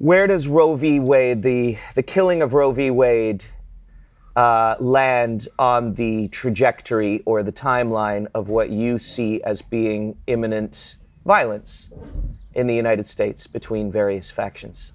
where does Roe v. Wade, the, the killing of Roe v. Wade, uh, land on the trajectory or the timeline of what you see as being imminent violence in the United States between various factions?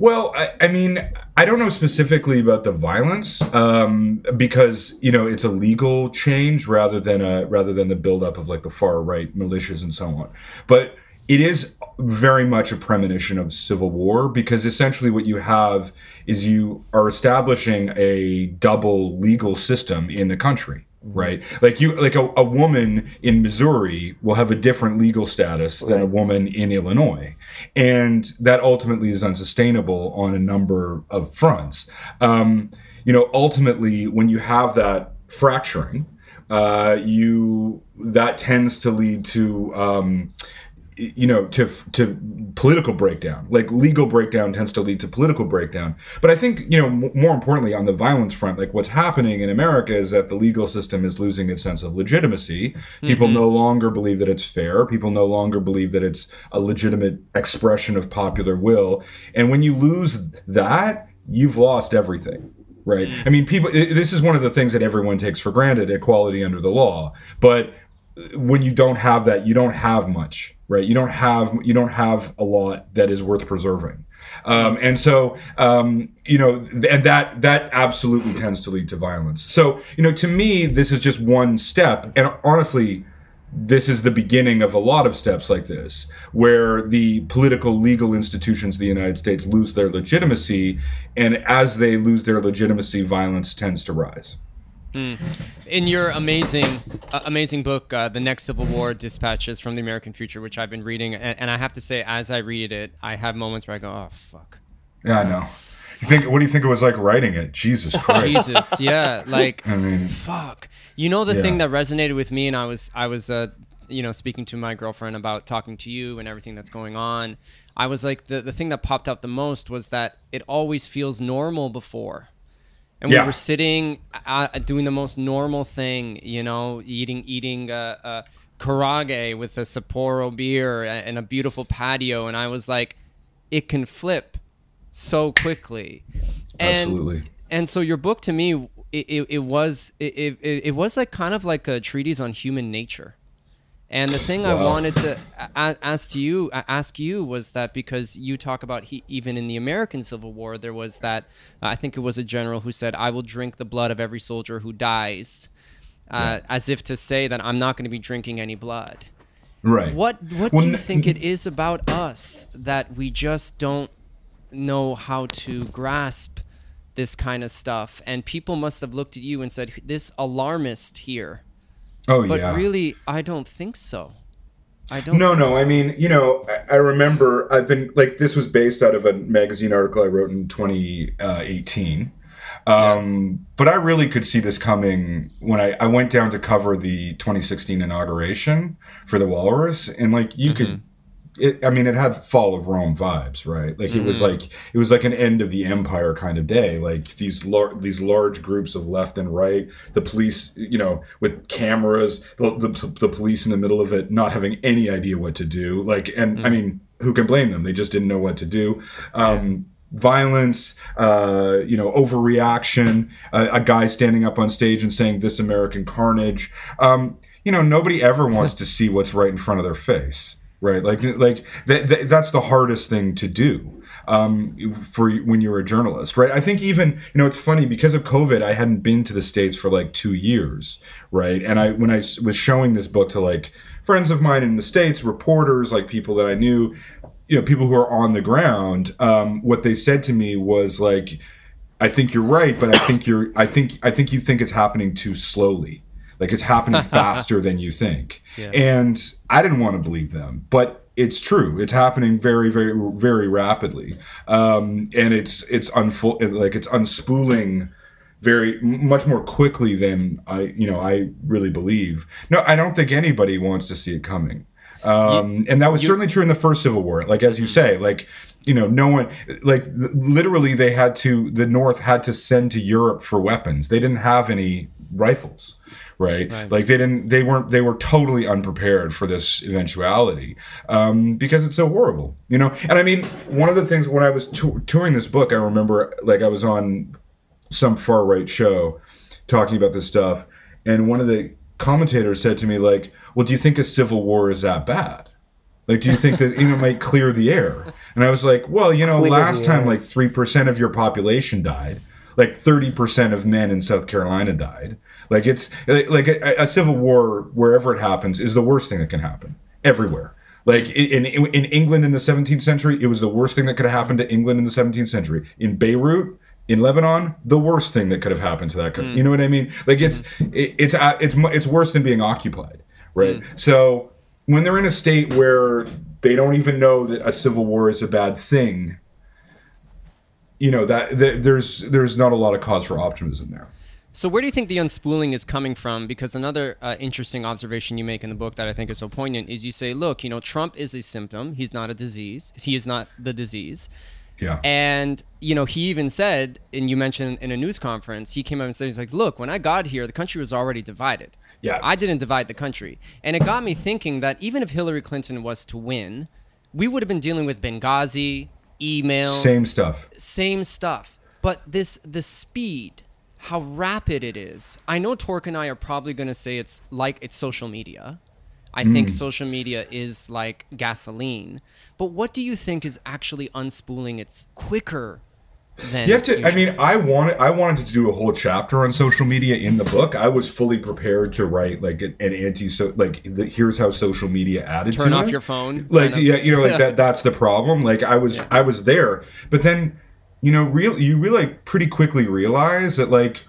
Well, I, I, mean, I don't know specifically about the violence um, because you know it's a legal change rather than a rather than the buildup of like the far right militias and so on. But it is very much a premonition of civil war because essentially what you have is you are establishing a double legal system in the country mm-hmm. right? Like you like a, a woman in missouri will have a different legal status than a woman in illinois. And that ultimately is unsustainable on a number of fronts. Um, you know ultimately when you have that fracturing uh, you that tends to lead to um, you know to to political breakdown. Like legal breakdown tends to lead to political breakdown. But i think you know m- more importantly on the violence front like what's happening in america is that the legal system is losing its sense of legitimacy. People mm-hmm. no longer believe that it's fair. People no longer believe that it's a legitimate expression of popular will. And when you lose that you've lost everything right? Mm. i mean people this is one of the things that everyone takes for granted equality under the law. But when you don't have that you don't have much right? You don't have you don't have a lot that is worth preserving. Um, and so, um, you know, and that that absolutely tends to lead to violence. So, you know, to me, this is just one step. And honestly, this is the beginning of a lot of steps like this, where the political legal institutions of the United States lose their legitimacy, and as they lose their legitimacy, violence tends to rise. Mm. In your amazing, uh, amazing book, uh, "The Next Civil War: Dispatches from the American Future," which I've been reading, and, and, I have to say, as I read it, I have moments where I go, "Oh fuck." Yeah, I know. You think? What do you think it was like writing it? Jesus Christ. Jesus, yeah, like, I mean, fuck. You know the yeah. thing that resonated with me, and I was, I was, uh, you know, speaking to my girlfriend about talking to you and everything that's going on. I was like, the the thing that popped out the most was that it always feels normal before and yeah. we were sitting uh, doing the most normal thing, you know, eating eating uh, uh, karaage with a Sapporo beer and a beautiful patio, and I was like, it can flip so quickly. And, Absolutely. And so your book to me, it, it, it was it, it, it was like kind of like a treatise on human nature. And the thing wow. I wanted to ask you ask you was that because you talk about he, even in the American Civil War there was that uh, I think it was a general who said I will drink the blood of every soldier who dies, uh, yeah. as if to say that I'm not going to be drinking any blood. Right. What What well, do you think it is about us that we just don't know how to grasp this kind of stuff? And people must have looked at you and said, "This alarmist here." Oh but yeah. But really, I don't think so. I don't. No, no. So. I mean, you know, I, I, remember I've been like this was based out of a magazine article I wrote in 2018. Um, yeah. But I really could see this coming when I, I went down to cover the 2016 inauguration for the Walrus, and like you mm-hmm. could it, I mean, it had fall of Rome vibes, right? Like it mm was mm-hmm. like it was like an end of the empire kind of day. Like these lar- these large groups of left and right, the police, you know, with cameras, the, the, the police in the middle of it, not having any idea what to do. Like, and mm I mean, who can blame them? They just didn't know what to do. Um, yeah violence, uh, you know, overreaction, uh, a guy standing up on stage and saying "This American Carnage." Um, you know, nobody ever wants to see what's right in front of their face right? Like like that, that that's the hardest thing to do um, for when you're a journalist, right? I think even you know it's funny because of COVID, I hadn't been to the states for like two years, right? And I when I was showing this book to like friends of mine in the states, reporters, like people that I knew, you know, people who are on the ground, um, what they said to me was like. I think you're right, but I think you're I think I think you think it's happening too slowly like it's happening faster than you think. Yeah. And I didn't want to believe them, but it's true. It's happening very, very, very rapidly, um, and it's it's unfold like it's unspooling very much more quickly than I you know I really believe. No, I don't think anybody wants to see it coming. Um, you, and that was you, certainly true in the first Civil War. Like as you say, like you know, no one like literally they had to the North had to send to Europe for weapons. They didn't have any rifles right? right? Like they didn't, they weren't, they were totally unprepared for this eventuality um, because it's so horrible, you know. And I mean, one of the things when I was touring this book, I remember like I was on some far right show talking about this stuff, and one of the commentators said to me like, "Well, do you think a civil war is that bad?" Like, do you think that you know might clear the air? And I was like, well, you know, clear last time like three percent of your population died, like thirty percent of men in South Carolina died. Like it's like a, a, civil war wherever it happens is the worst thing that can happen everywhere. Like in, in in England in the 17th century, it was the worst thing that could have happened to England in the 17th century. In Beirut, in Lebanon, the worst thing that could have happened to that country. Mm. You know what I mean? Like it's it, it's uh, it's it's worse than being occupied, right? Mm. So when they're in a state where they don't even know that a civil war is a bad thing, you know that, that there's there's not a lot of cause for optimism there. So where do you think the unspooling is coming from? Because another uh, interesting observation you make in the book that I think is so poignant is you say, look, you know, Trump is a symptom. He's not a disease. He is not the disease. Yeah. And, you know, he even said, and you mentioned in a news conference, he came out and said, he's like, look, when I got here, the country was already divided. Yeah. I didn't divide the country. And it got me thinking that even if Hillary Clinton was to win, we would have been dealing with Benghazi, emails, same stuff. Same stuff. But this the speed, how rapid it is. I know Torque and I are probably going to say it's like it's social media. I mm. think social media is like gasoline. But what do you think is actually unspooling? It's quicker you have to. I mean, I wanted I wanted to do a whole chapter on social media in the book. I was fully prepared to write like an, anti so like the, here's how social media added turn to off it. your phone. Like yeah, you know, like that. That's the problem. Like I was yeah. I was there, but then you know, real you really like pretty quickly realize that like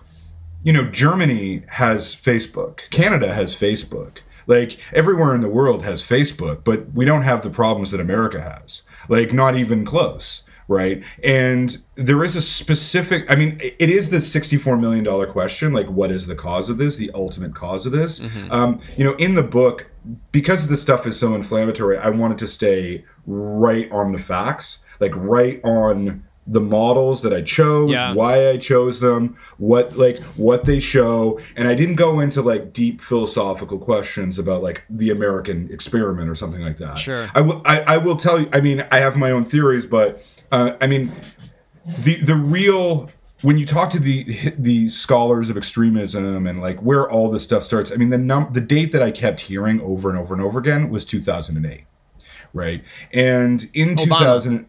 you know Germany has Facebook, Canada has Facebook. Like everywhere in the world has Facebook, but we don't have the problems that America has. Like not even close right? And there is a specific, I mean, it is the $64 million question like, what is the cause of this, the ultimate cause of this? Mm-hmm. Um, you know, in the book, because the stuff is so inflammatory, I wanted to stay right on the facts, like right on the models that I chose, yeah. why I chose them, what like what they show, and I didn't go into like deep philosophical questions about like the American experiment or something like that. Sure. I will I, I will tell you I mean I have my own theories, but uh, I mean the the real when you talk to the the scholars of extremism and like where all this stuff starts, I mean the num the date that I kept hearing over and over and over again was 2008, right? And in Obama. 2000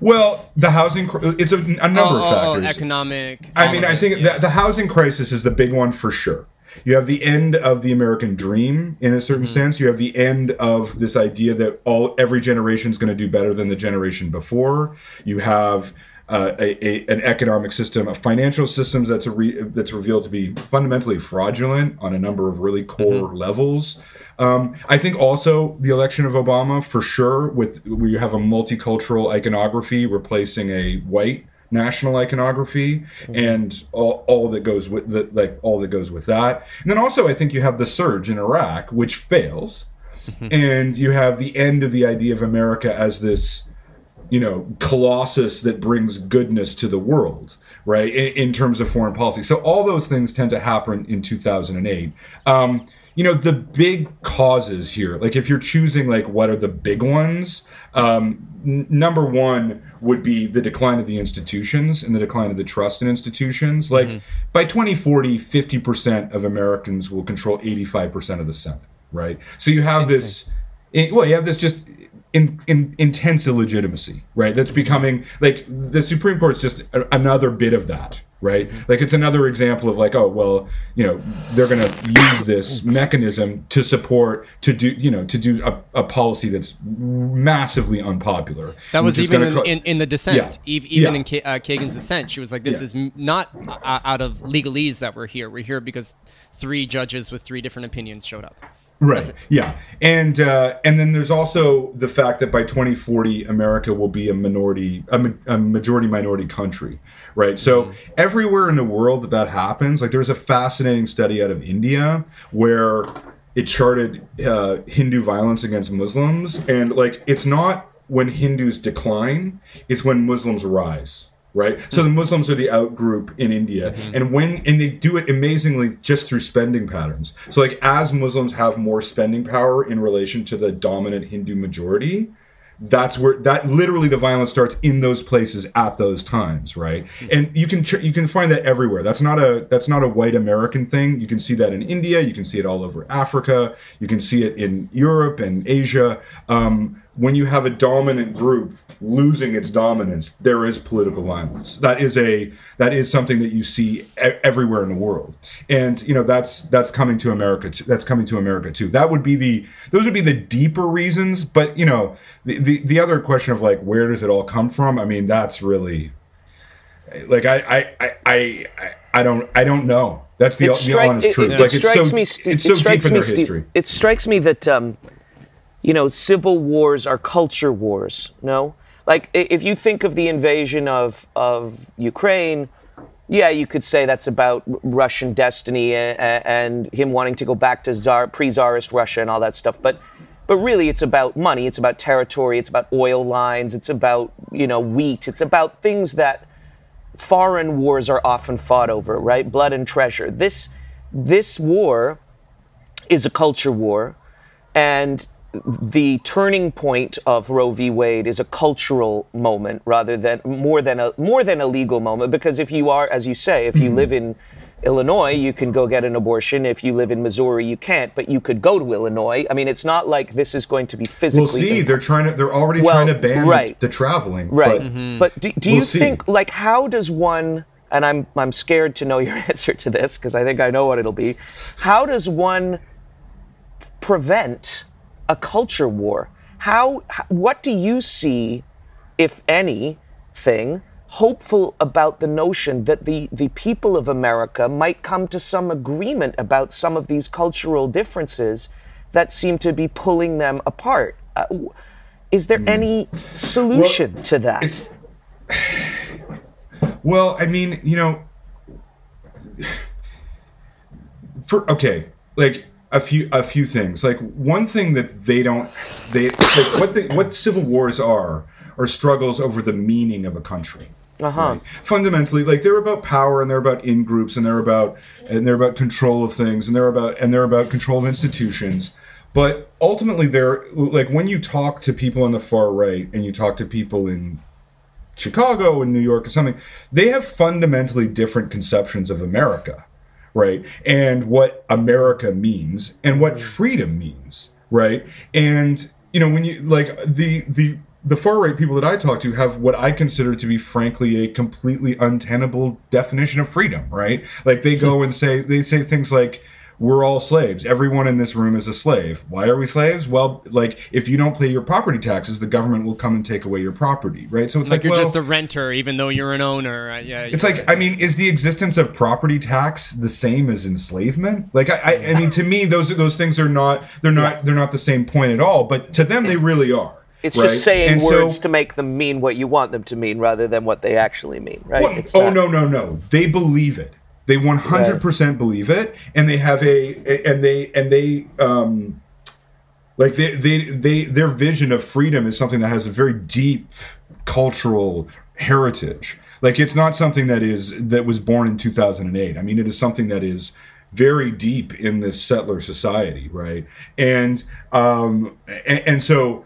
well, the housing it's a, a number oh, of oh, oh, factors. economic. I mean, I think yeah. the, the housing crisis is the big one for sure. You have the end of the American dream in a certain mm-hmm. sense. You have the end of this idea that all every generation is going to do better than the generation before. You have uh, a, a, an economic system, a financial system that's a re, that's revealed to be fundamentally fraudulent on a number of really core mm-hmm. levels. Um, I think also the election of Obama, for sure, with we have a multicultural iconography replacing a white national iconography mm-hmm. and all, all that goes with the, like all that goes with that. And then also I think you have the surge in Iraq, which fails, mm-hmm. and you have the end of the idea of America as this you know colossus that brings goodness to the world right in, in, terms of foreign policy so all those things tend to happen in 2008 um, you know the big causes here like if you're choosing like what are the big ones um, n- number one would be the decline of the institutions and the decline of the trust in institutions. Like mm-hmm. by 2040 50% of americans will control 85% of the senate right? So you have this well you have this just in, in, intense illegitimacy, right? That's becoming like the Supreme Court is just a, another bit of that, right? Like it's another example of like, oh well, you know, they're going to use this mechanism to support to do, you know, to do a, a policy that's massively unpopular. That was even in, in, in, the dissent, yeah. even yeah. in K- uh, Kagan's dissent, she was like, this yeah. is not uh, out of legalese that we're here. We're here because three judges with three different opinions showed up. Right. Yeah. And uh, and then there's also the fact that by 2040 America will be a minority a, ma- a majority minority country, right? So mm-hmm. everywhere in the world that that happens, like there's a fascinating study out of India where it charted uh, Hindu violence against Muslims and like it's not when Hindus decline, it's when Muslims rise right? So the Muslims are the out group in India, and when and they do it amazingly just through spending patterns. So like as Muslims have more spending power in relation to the dominant Hindu majority, that's where that literally the violence starts in those places at those times right? And you can you can find that everywhere. That's not a that's not a white american thing. You can see that in india. You can see it all over africa. You can see it in europe and asia. Um, when you have a dominant group losing its dominance there is political violence. That is a that is something that you see e- everywhere in the world. And you know that's that's coming to america too, that's coming to america too. That would be the those would be the deeper reasons but you know the, the the other question of like where does it all come from? I mean that's really like i i i i, I don't i don't know. That's the, It the honest it- truth. It like it's strikes so me, Stu- it's it so strikes deep in their Stu- history. It strikes me that um, you know civil wars are culture wars. No, like if you think of the invasion of of Ukraine, yeah, you could say that's about Russian destiny and, and him wanting to go back to Tsar, pre-Tsarist Russia and all that stuff. But but really, it's about money. It's about territory. It's about oil lines. It's about you know wheat. It's about things that foreign wars are often fought over, right? Blood and treasure. This this war is a culture war, and the turning point of Roe v. Wade is a cultural moment rather than more than a more than a legal moment. Because if you are, as you say, if you hmm. live in Illinois, you can go get an abortion. If you live in Missouri, you can't, but you could go to Illinois. I mean, it's not like this is going to be physically. We'll see. They're trying to. They're already Well, trying to ban right. the, the traveling. Right. But mm-hmm. But do, do We'll you see. think like how does one and I'm I'm scared to know your answer to this because I think I know what it'll be. How does one prevent a culture war? How, what do you see if anything hopeful about the notion that the the people of America might come to some agreement about some of these cultural differences that seem to be pulling them apart? Uh, is there any solution to that? it's well i mean you know for okay like a few a few things. Like one thing that they don't they like what the what civil wars are are struggles over the meaning of a country Uh-huh. fundamentally like they're about power and they're about in groups and they're about and they're about control of things and they're about and they're about control of institutions. But ultimately they're like when you talk to people on the far right and you talk to people in Chicago and New York or something, they have fundamentally different conceptions of America, right? And what America means and what mm. freedom means, right? And you know, when you like the the the far right people that I talk to have what I consider to be frankly a completely untenable definition of freedom, right? Like they go and say they say things like we're all slaves. Everyone in this room is a slave. Why are we slaves? Well, like if you don't pay your property taxes, the government will come and take away your property, right? So it's Like like, you're well, just a renter, even though you're an owner. Uh, yeah. it's like I mean, is the existence of property tax the same as enslavement? Like I, I, I mean, to me, those those things are not they're not they're not the same point at all. But to them, they really are. It's right? just saying And so- words to make them mean what you want them to mean rather than what they actually mean, right? Well, It's oh not- no no no! They believe it. They one hundred percent believe it, and they have a and they and they um like they they they their vision of freedom is something that has a very deep cultural heritage. Like it's not something that is that was born in two thousand and eight. I mean, it is something that is very deep in this settler society, right? And um and, and so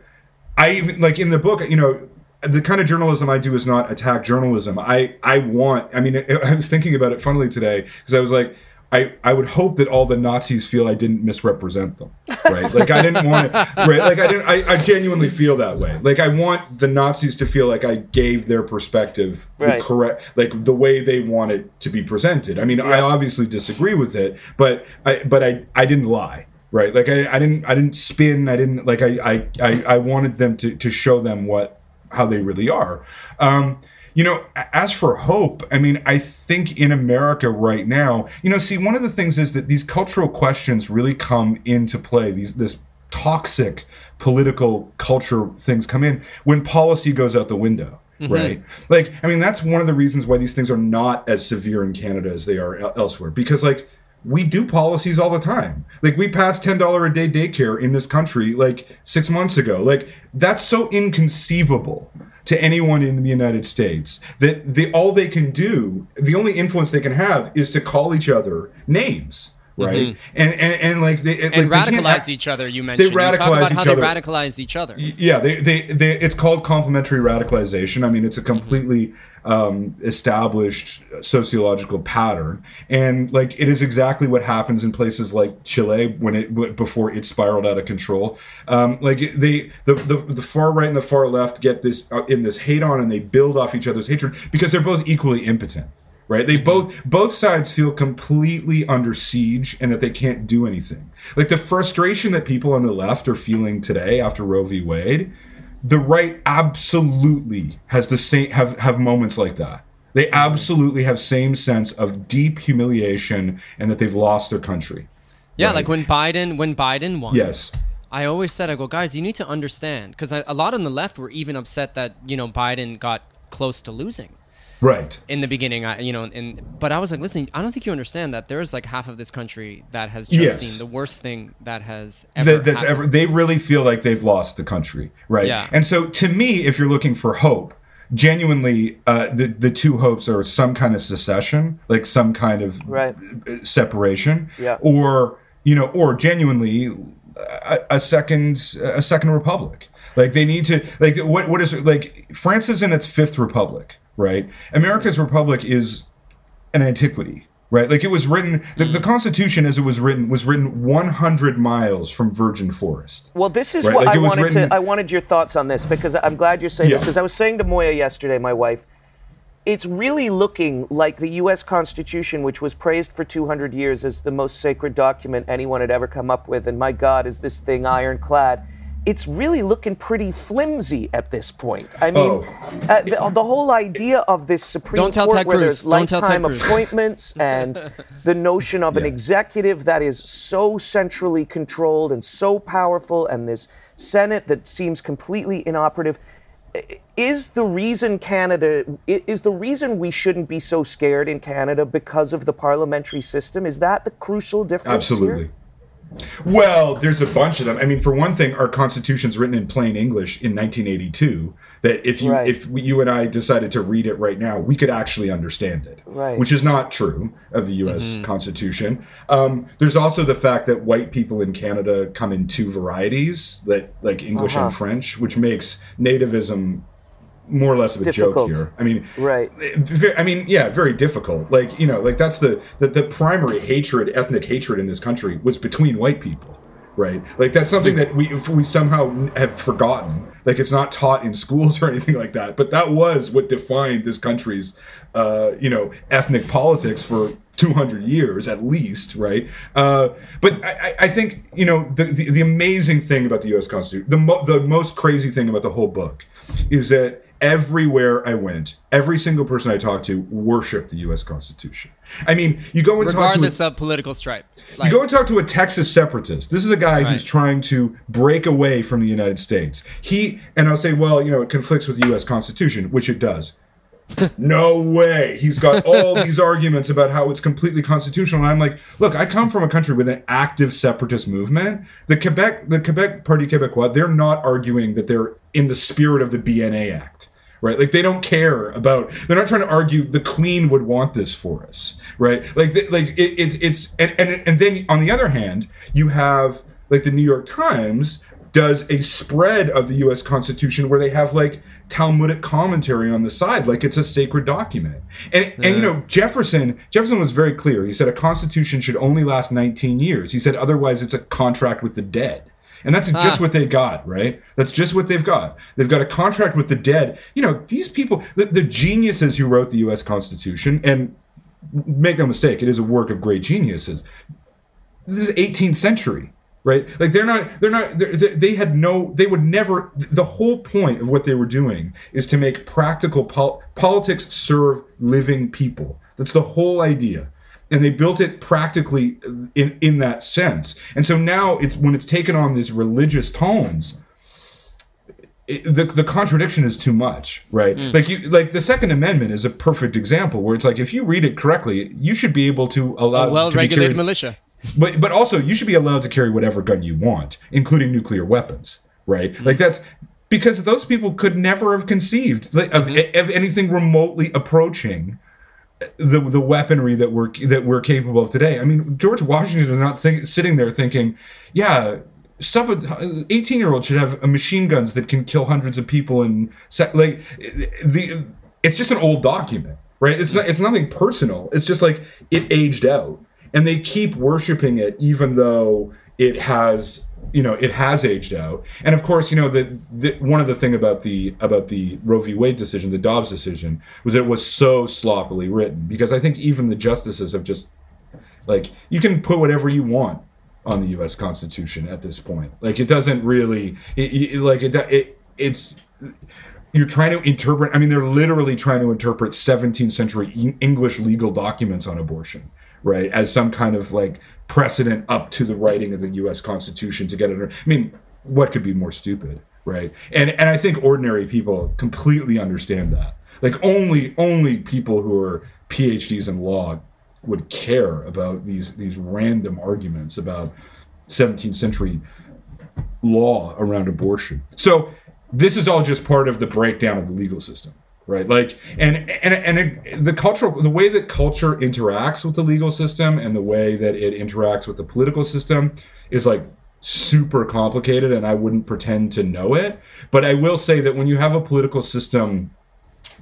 I even like in the book, you know, the kind of journalism I do is not attack journalism. I I want. I mean, I, I was thinking about it funnily today because I was like. I, I would hope that all the Nazis feel I didn't misrepresent them, right? Like I didn't want to, right? Like I didn't. I, I genuinely feel that way. Like I want the Nazis to feel like I gave their perspective Right. the correct, like the way they want it to be presented. I mean, I obviously disagree with it, but I but I I didn't lie, right? Like I, I didn't I didn't spin. I didn't like I I I, I wanted them to to show them what how they really are. Um, you know, as for hope, I mean, I think in America right now, you know, see, one of the things is that these cultural questions really come into play. These this toxic political culture things come in when policy goes out the window. Right, like I mean, that's one of the reasons why these things are not as severe in Canada as they are elsewhere. Because, like, we do policies all the time. Like we passed ten dollar a day daycare in this country like six months ago. Like that's so inconceivable to anyone in the United States that they all they can do, the only influence they can have is to call each other names. Right Mm-hmm. and, and and like they and like, radicalize act- each other. You mentioned. You talk radicalize about how each they radicalize each other. yeah they, they they it's called complementary radicalization i mean it's a completely um, established sociological pattern. And like it is exactly what happens in places like chile when it before it spiraled out of control. Um, like they the, the the far right and the far left get this uh, in this hate on and they build off each other's hatred because they're both equally impotent right? They both both sides feel completely under siege and that they can't do anything. Like the frustration that people on the left are feeling today after roe v. Wade the right absolutely has the same have have moments like that. They mm-hmm. absolutely have same sense of deep humiliation and that they've lost their country. Yeah, Right. like when Biden when Biden won. yes. I always said, I go, guys, you need to understand, because a lot on the left were even upset that you know Biden got close to losing right in the beginning. I, you know, and but I was like, listen, I don't think you understand that there is like half of this country that has just Yes. seen the worst thing that has ever. that, that's happened. ever they really feel like they've lost the country right Yeah. and so to me if you're looking for hope genuinely uh, the the two hopes are some kind of secession like some kind of Right. separation Yeah. or you know or genuinely a, a second a second republic like they need to like what what is like france is in its fifth republic right america's republic is an antiquity right like it was written the, the mm. constitution as it was written was written 100 miles from virgin forest Well, this is Right, what like I wanted written- to. I wanted your thoughts on this because I'm glad you're saying this because I was saying to Moya yesterday, my wife, it's really looking like the U.S. Constitution, which was praised for 200 years as the most sacred document anyone had ever come up with, and my God, is this thing ironclad? It's really looking pretty flimsy at this point. I mean, Oh. uh, the, the whole idea of this Supreme Don't tell Court Ted where Cruz. there's Don't lifetime appointments and the notion of an executive that is so centrally controlled and so powerful, and this Senate that seems completely inoperative. Is the reason Canada is the reason we shouldn't be so scared in Canada because of the parliamentary system? Is that the crucial difference? here? Absolutely. Well, there's a bunch of them. I mean, for one thing, our constitution's written in plain English in 1982. That if you Right. if you and I decided to read it right now, we could actually understand it. Right. Which is not true of the U.S. Constitution. Um, there's also the fact that white people in Canada come in two varieties, that like English Uh-huh. and French, which makes nativism more or less of a Difficult. joke here. I mean, Right. I mean, yeah, very difficult. Like you know, like that's the, the the primary hatred, ethnic hatred in this country was between white people, right? Like that's something that we we somehow have forgotten. Like it's not taught in schools or anything like that. But that was what defined this country's, uh, you know, ethnic politics for 200 years at least, right? Uh, but I, I- I think you know the, the the amazing thing about the U.S. Constitution, the mo- the most crazy thing about the whole book, is that everywhere I went, every single person I talked to worshipped the U.S. Constitution. I mean, you go and talk to a, regardless of political stripe. you go and talk to a Texas separatist. This is a guy who's trying to break away from the United States. He and I'll say, well, you know, it conflicts with the U.S. Constitution, which it does. No way. He's got all these arguments about how it's completely constitutional. And I'm like, look, I come from a country with an active separatist movement. The Quebec, the Quebec Parti Québécois, they're not arguing that they're in the spirit of the BNA Act right? Like they don't care about. They're not trying to argue the Queen would want this for us, right? Like, like it, it, it's and, and and then on the other hand, you have like the New York Times does a spread of the U.S. Constitution where they have like Talmudic commentary on the side, like it's a sacred document. And and you know Jefferson Jefferson was very clear. He said a constitution should only last 19 years. He said otherwise it's a contract with the dead. And that's ah. just what they got, right? That's just what they've got. They've got a contract with the dead. You know, these people, the, the geniuses who wrote the U.S. Constitution, and make no mistake, it is a work of great geniuses. This is 18th century, right? Like they're not, they're not, they're, they they had no, they would never. The whole point of what they were doing is to make practical pol- politics serve living people. That's the whole idea and they built it practically in in that sense. And so now it's when it's taken on these religious tones, it, the the contradiction is too much, right? Mm. Like you like the Second Amendment is a perfect example where it's like if you read it correctly, you should be able to allow A well-regulated militia. But but also you should be allowed to carry whatever gun you want, including nuclear weapons, right? Mm-hmm. Like that's because those people could never have conceived of, Mm-hmm. of anything remotely approaching the the weaponry that we're that we're capable of today. I mean, George Washington is not think, sitting there thinking, yeah. Sub 18 year old should have uh, machine guns that can kill hundreds of people and like the it's just an old document right it's not it's nothing personal it's just like it aged out and they keep worshiping it even though it has you know it has aged out and of course you know the one of the thing about the about the roe v wade decision the dobbs decision was it was so sloppily written because i think even the justices have just like you can put whatever you want on the U.S. Constitution at this point. Like it doesn't really it, it, like it, it. It's you're trying to interpret. I mean, they're literally trying to interpret 17th century English legal documents on abortion, right, as some kind of like precedent up to the writing of the U.S. Constitution to get it. I mean, what could be more stupid, right? And and I think ordinary people completely understand that. Like only only people who are PhDs in law would care about these these random arguments about 17th century law around abortion. So this is all just part of the breakdown of the legal system, right? Like and and and it, the cultural the way that culture interacts with the legal system and the way that it interacts with the political system is like super complicated and I wouldn't pretend to know it, but I will say that when you have a political system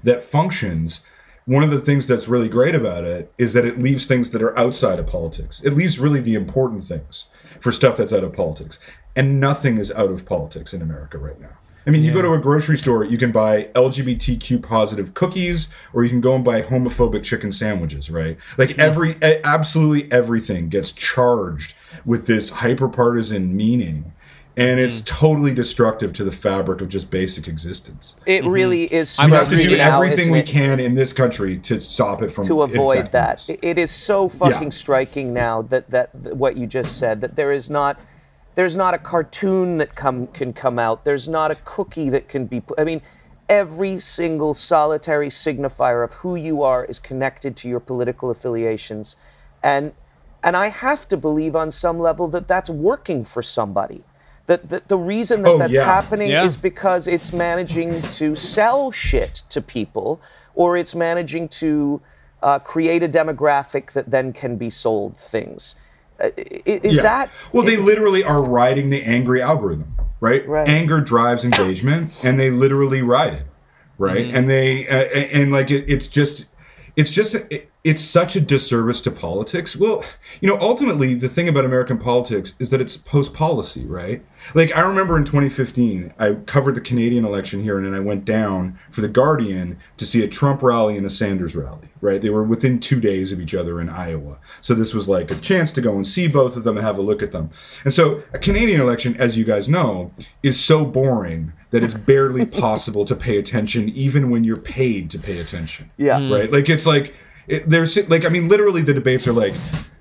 that functions one of the things that's really great about it is that it leaves things that are outside of politics. It leaves really the important things for stuff that's out of politics. And nothing is out of politics in America right now. I mean, you go to a grocery store, you can buy LGBTQ positive cookies, or you can go and buy homophobic chicken sandwiches, right? Like every, absolutely everything gets charged with this hyper partisan meaning. And it's mm. totally destructive to the fabric of just basic existence. It mm-hmm. really is. I'm We have to do everything isn't we can in this country to stop it from to avoid that. us. It- It is so fucking Yeah. striking now that, that that what you just said that there is not there's not a cartoon that come can come out. There's not a cookie that can be. pu- I mean, every single solitary signifier of who you are is connected to your political affiliations, and and I have to believe on some level that that's working for somebody. That, that the reason that Oh, that's yeah. happening Yeah. is because it's managing to sell shit to people, or it's managing to uh, create a demographic that then can be sold things. Is Yeah. that well? They literally are riding the angry algorithm, right? Right. Anger drives engagement, and they literally ride it, right? Mm-hmm. And they uh, and like it, it's just it's just it, it's such a disservice to politics. Well, you know, ultimately the thing about American politics is that it's post policy, right? Like I remember in 2015, I covered the Canadian election here, and then I went down for the Guardian to see a Trump rally and a Sanders rally. Right? They were within two days of each other in Iowa, so this was like a chance to go and see both of them and have a look at them. And so, a Canadian election, as you guys know, is so boring that it's barely possible to pay attention, even when you're paid to pay attention Yeah. Right? Like it's like it, there's like I mean, literally the debates are like,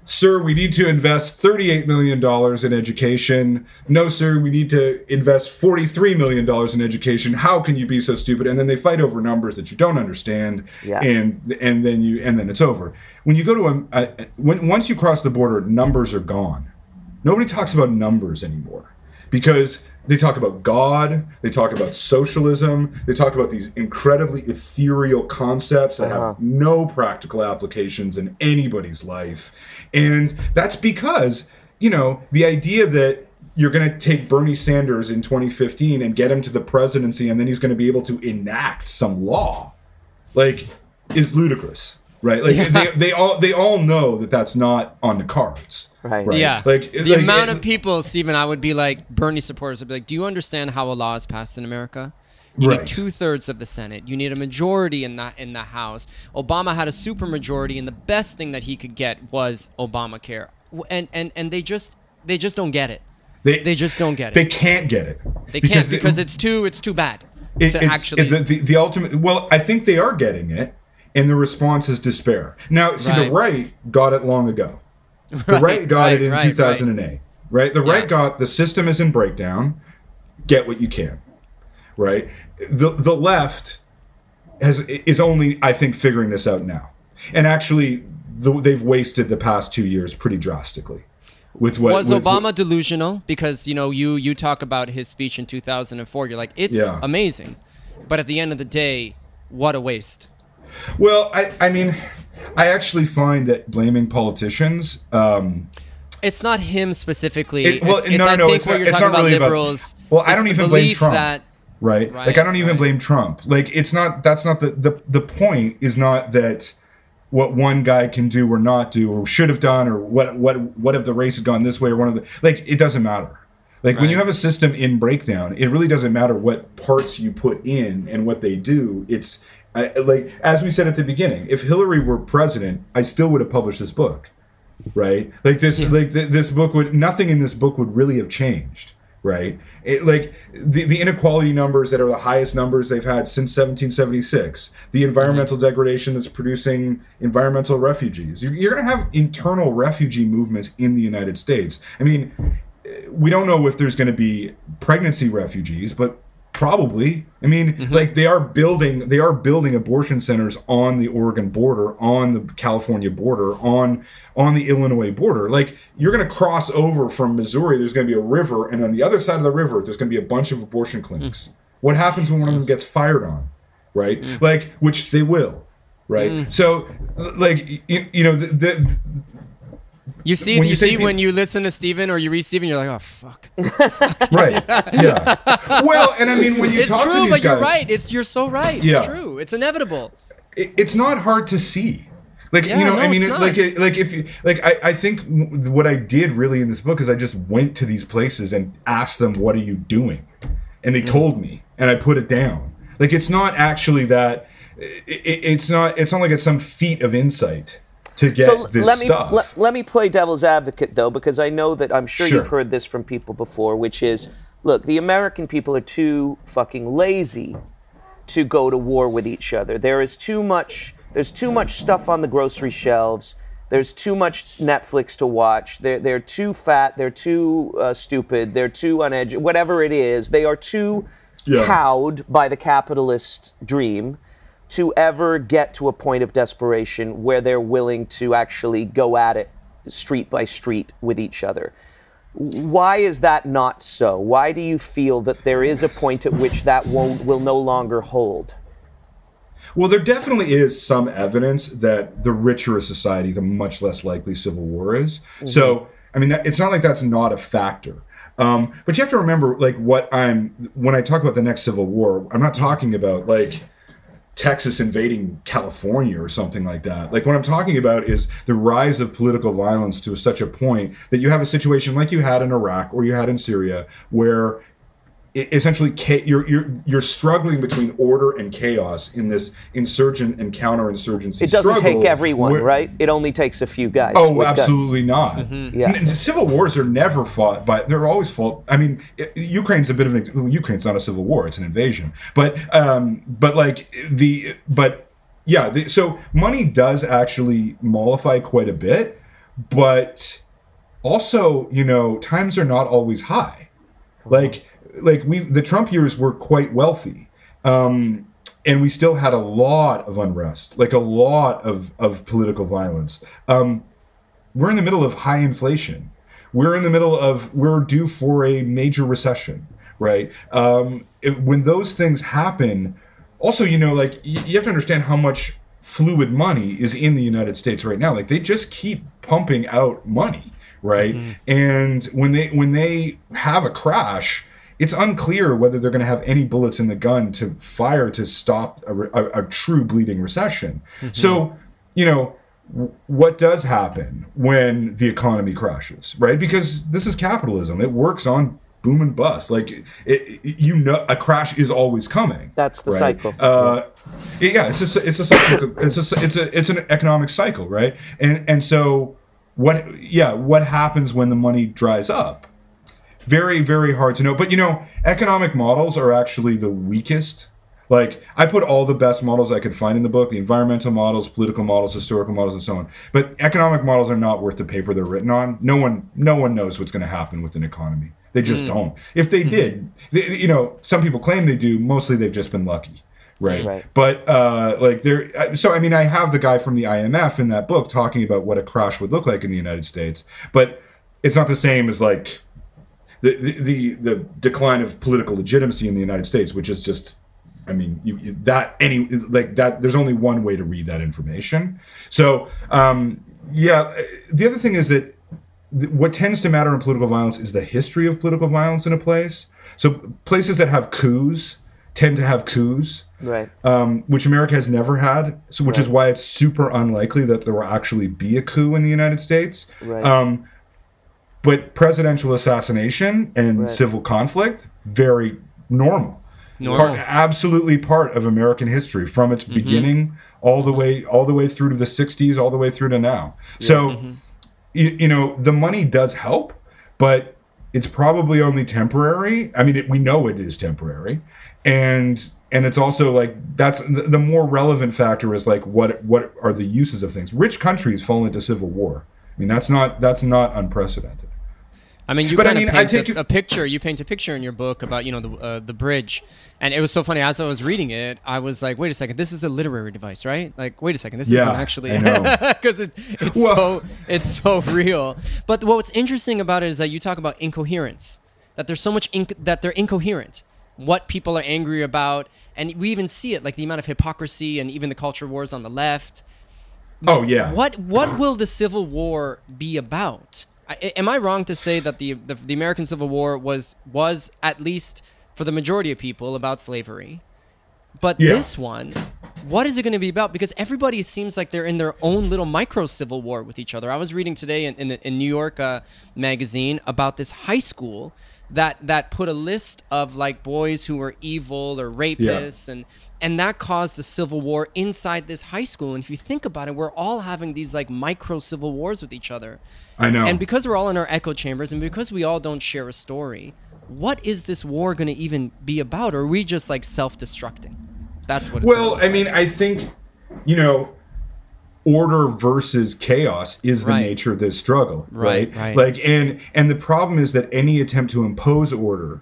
"Sir, we need to invest 38 million dollars in education." No, sir, we need to invest 43 million dollars in education. How can you be so stupid? And then they fight over numbers that you don't understand, Yeah. and and then you and then it's over. When you go to a, a when once you cross the border, numbers are gone. Nobody talks about numbers anymore because they talk about God, they talk about socialism, they talk about these incredibly ethereal concepts that Uh-huh. have no practical applications in anybody's life. And that's because, you know, the idea that you're going to take Bernie Sanders in 2015 and get him to the presidency and then he's going to be able to enact some law like is ludicrous right like they, they all they all know that that's not on the cards Right. right. Yeah. like the like, amount it- of people, Stephen, I would be like Bernie supporters would be like, Do you understand how a law is passed in America? You Right. need two thirds of the Senate. You need a majority in the in the House. Obama had a supermajority, and the best thing that he could get was Obamacare. And and and they just they just don't get it. they, They just don't get it. they can't get it They can't because it's too it's too bad it- to it's- actually. the, the, the ultimate well i think they are getting it and the response is despair now see the Right. right got it long ago the right, Right, got right, it in right, 2008 right, the right Yeah. got the system is in breakdown get what you can right? The the left has is only I think figuring this out now, and actually the, they've wasted the past two years pretty drastically. With what was with, Obama delusional? Because you know you you talk about his speech in 2004. You're like it's Yeah. amazing, but at the end of the day, what a waste. Well, I I mean, I actually find that blaming politicians. Um, It's not him specifically. It- well, it's, it's, no, I no, think it's not- you're it's talking not really about- liberals. Well, I don't even blame Trump. That, right? Right, like I don't even right. blame Trump. Like it's not that's not the the the point is not that what one guy can do or not do or should have done or what what what if the race had gone this way or one of the like it doesn't matter. Like when you have a system in breakdown, it really doesn't matter what parts you put in and what they do. It's I, like as we said at the beginning, if Hillary were president, I still would have published this book right? Like this like th- this book would nothing in this book would really have changed right? It, like the, the inequality numbers that are the highest numbers they've had since 1776 the mm-hmm. environmental degradation that's producing environmental refugees. You're, you're going to have internal refugee movements in the united states. I mean eh, we don't know if there's going to be pregnancy refugees, but probably. I mean, mm-hmm. like they are building they are building abortion centers on the Oregon border, on the California border, on on the Illinois border. Like you're going to cross over from Missouri, there's going to be a river, and on the other side of the river, there's going to be a bunch of abortion clinics. Mm. What happens when one of them gets fired on? Right? Mm. Like which they will. Right? Mm. So like you, you know the, the You see, When you, you see peop- when you listen to Stephen or you read Stephen, you're like, oh fuck. right. Yeah. Well, and I mean when you It's talk to true, these but you're right. It's you're so right. Yeah. It's true. It's inevitable. it, it's not hard to see. Like Yeah, you know, no, I mean, it- like it- like if you like, I I think what I did really in this book is I just went to these places and asked them, "What are you doing?" And Mm. they told me, and I put it down. Like it's not actually that. It, it, it's not. It's not like it's some feat of insight to get So this let me stuff. let, let me play devil's advocate though, because I know that I'm sure, Sure. you've heard this from people before, which is, look, the American people are too fucking lazy to go to war with each other. There is too much. There's too much stuff on the grocery shelves. There's too much Netflix to watch. They're, they're too fat. They're too uh, stupid. They're too uneducated. Whatever it is, they are too Yeah. cowed by the capitalist dream to ever get to a point of desperation where they're willing to actually go at it street by street with each other. Why is that not so? Why do you feel that there is a point at which that won't will no longer hold? Well, there definitely is some evidence that the richer a society, the much less likely civil war is. So, I mean, that, it's not like that's not a factor. Um, but you have to remember, like, what I'm when I talk about the next civil war, I'm not talking about like Texas invading California or something like that. Like what I'm talking about is the rise of political violence to such a point that you have a situation like you had in Iraq or you had in Syria where essentially you're you're you're struggling between order and chaos in this insurgent and counterinsurgency. It doesn't struggle take everyone, where- right? It only takes a few guys. Oh, with guns. absolutely not. Yeah. N- civil wars are never fought by. They're always fought. I mean, I- Ukraine's a bit of an. well, Ukraine's not a civil war; it's an invasion. But, um, but like the, but yeah. The, so money does actually mollify quite a bit, but also, you know, times are not always high. Like, like we, the Trump years were quite wealthy. Um, and we still had a lot of unrest, like a lot of, of political violence. Um, we're in the middle of high inflation. We're in the middle of we're due for a major recession, right? Um, it- when those things happen, also you know like y- you have to understand how much fluid money is in the United States right now. Like they just keep pumping out money, right? And when they when they have a crash, it's unclear whether they're going to have any bullets in the gun to fire to stop a, a, a true bleeding recession. So, you know, what does happen when the economy crashes, right? Because this is capitalism; it works on boom and bust. Like, it, it- you know, a crash is always coming. That's the right? cycle. Uh, yeah, it's a it's a cycle. It's a it's a it's an economic cycle, right? And and so what? Yeah, what happens when the money dries up? Very very hard to know. But you know, economic models are actually the weakest. Like I put all the best models I could find in the book, the environmental models, political models, historical models, and so on. But economic models are not worth the paper they're written on. No one, no one knows what's going to happen with an economy. They just mm. don't. If they mm-hmm. did, they, you know, some people claim they do. Mostly, they've just been lucky, right? right. But uh, like there, so I mean, I have the guy from the IMF in that book talking about what a crash would look like in the United States, but it's not the same as like the, the the, decline of political legitimacy in the United States, which is just I mean, you, that any like that. There's only one way to read that information. So, um, yeah. The other thing is that th- what tends to matter in political violence is the history of political violence in a place. So, places that have coups tend to have coups, right? Um, which America has never had. So, which right. is why it's super unlikely that there will actually be a coup in the United States. Right. Um, but presidential assassination and right. civil conflict, very normal. normal. Part, absolutely part of American history from its mm-hmm. beginning all the way all the way through to the 60s, all the way through to now. Yeah. So, mm-hmm. you, you, know, the money does help, but it's probably only temporary. I mean, it, we know it is temporary, and and it's also like that's the, the more relevant factor is like what what are the uses of things. Rich countries fall into civil war. I mean, that's not that's not unprecedented. I mean, you but kind I mean, of paint a, a, picture. You paint a picture in your book about you know the uh, the bridge, and it was so funny. As I was reading it, I was like, "Wait a second, this is a literary device, right? Like, wait a second, this yeah, isn't actually because it, it's well, so it's so real." But what's interesting about it is that you talk about incoherence. That there's so much inc- that they're incoherent. What people are angry about, and we even see it, like the amount of hypocrisy and even the culture wars on the left. Oh yeah. What what will the Civil War be about? am I wrong to say that the, the, the American Civil War was was at least for the majority of people about slavery? But yeah. this one, what is it going to be about? Because everybody seems like they're in their own little micro civil war with each other. I was reading today in in, in New York uh, magazine about this high school that that put a list of like boys who were evil or rapists yeah. and and that caused the civil war inside this high school. And if you think about it we're all having these like micro civil wars with each other. I know. And because we're all in our echo chambers and because we all don't share a story what is this war going to even be about? Or are we just like self-destructing? That's what well i mean i think you know order versus chaos is the right. nature of this struggle right, right? right. Like and and the problem is that any attempt to impose order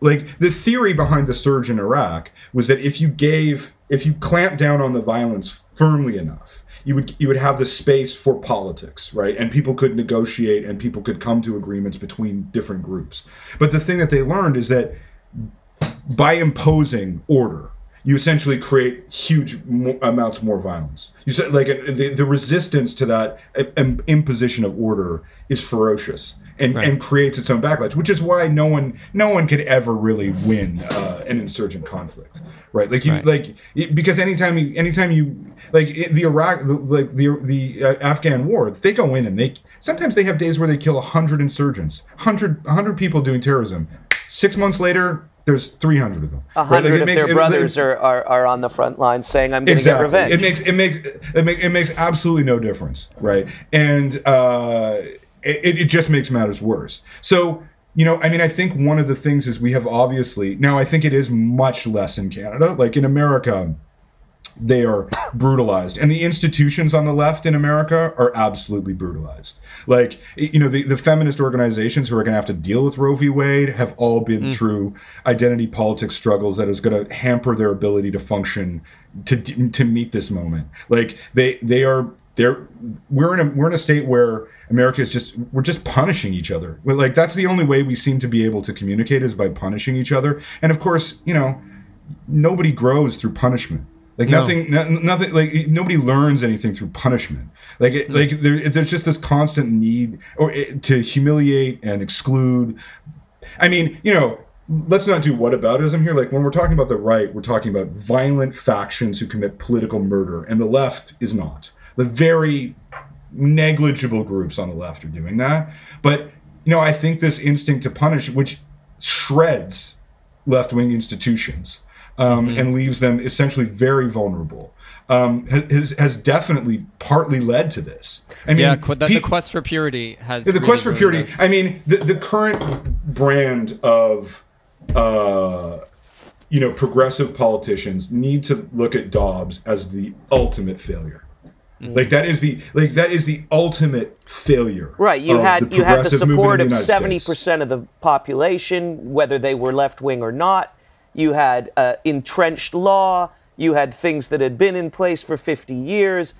like the theory behind the surge in Iraq was that if you gave if you clamped down on the violence firmly enough you would you would have the space for politics right? And people could negotiate and people could come to agreements between different groups. But the thing that they learned is that by imposing order you essentially create huge mo- amounts more violence. You said like the, the resistance to that imposition of order is ferocious and, right. and creates its own backlash, which is why no one no one could ever really win uh, an insurgent conflict, right? Like you right. like because anytime you anytime you like the Iraq like the the uh, Afghan war, they go in and they sometimes they have days where they kill hundred insurgents, 100, 100 people doing terrorism. Six months later, there's 300 of them. A hundred right? like of their brothers it, are, are, are on the front line saying, "I'm going to exactly. get revenge." It makes it makes it, make, it makes absolutely no difference, right? And uh, it, it just makes matters worse. So you know, I mean, I think one of the things is we have obviously now. I think it is much less in Canada. Like in America, they are brutalized and the institutions on the left in america are absolutely brutalized like you know the, the feminist organizations who are going to have to deal with roe v wade have all been mm. through identity politics struggles that is going to hamper their ability to function to to meet this moment like they they are they're we're in a we're in a state where America is just we're just punishing each other. like that's the only way we seem to be able to communicate is by punishing each other. And of course, you know, nobody grows through punishment. Like no. nothing, no, nothing. Like nobody learns anything through punishment. Like, it, mm. like there, there's just this constant need or it, to humiliate and exclude. I mean, you know, let's not do whataboutism here. Like when we're talking about the right, we're talking about violent factions who commit political murder, and the left is not. The very negligible groups on the left are doing that. But you know, I think this instinct to punish, which shreds left wing institutions um, mm-hmm. and leaves them essentially very vulnerable. Um, has has definitely partly led to this. I mean, yeah, the, the quest for purity has the really quest for purity. Nice. I mean, the the current brand of uh, you know, progressive politicians need to look at Dobbs as the ultimate failure. Mm. Like that is the like that is the ultimate failure. Right. You had you had the support of seventy percent of the population, whether they were left wing or not. You had uh, entrenched law. You had things that had been in place for fifty years.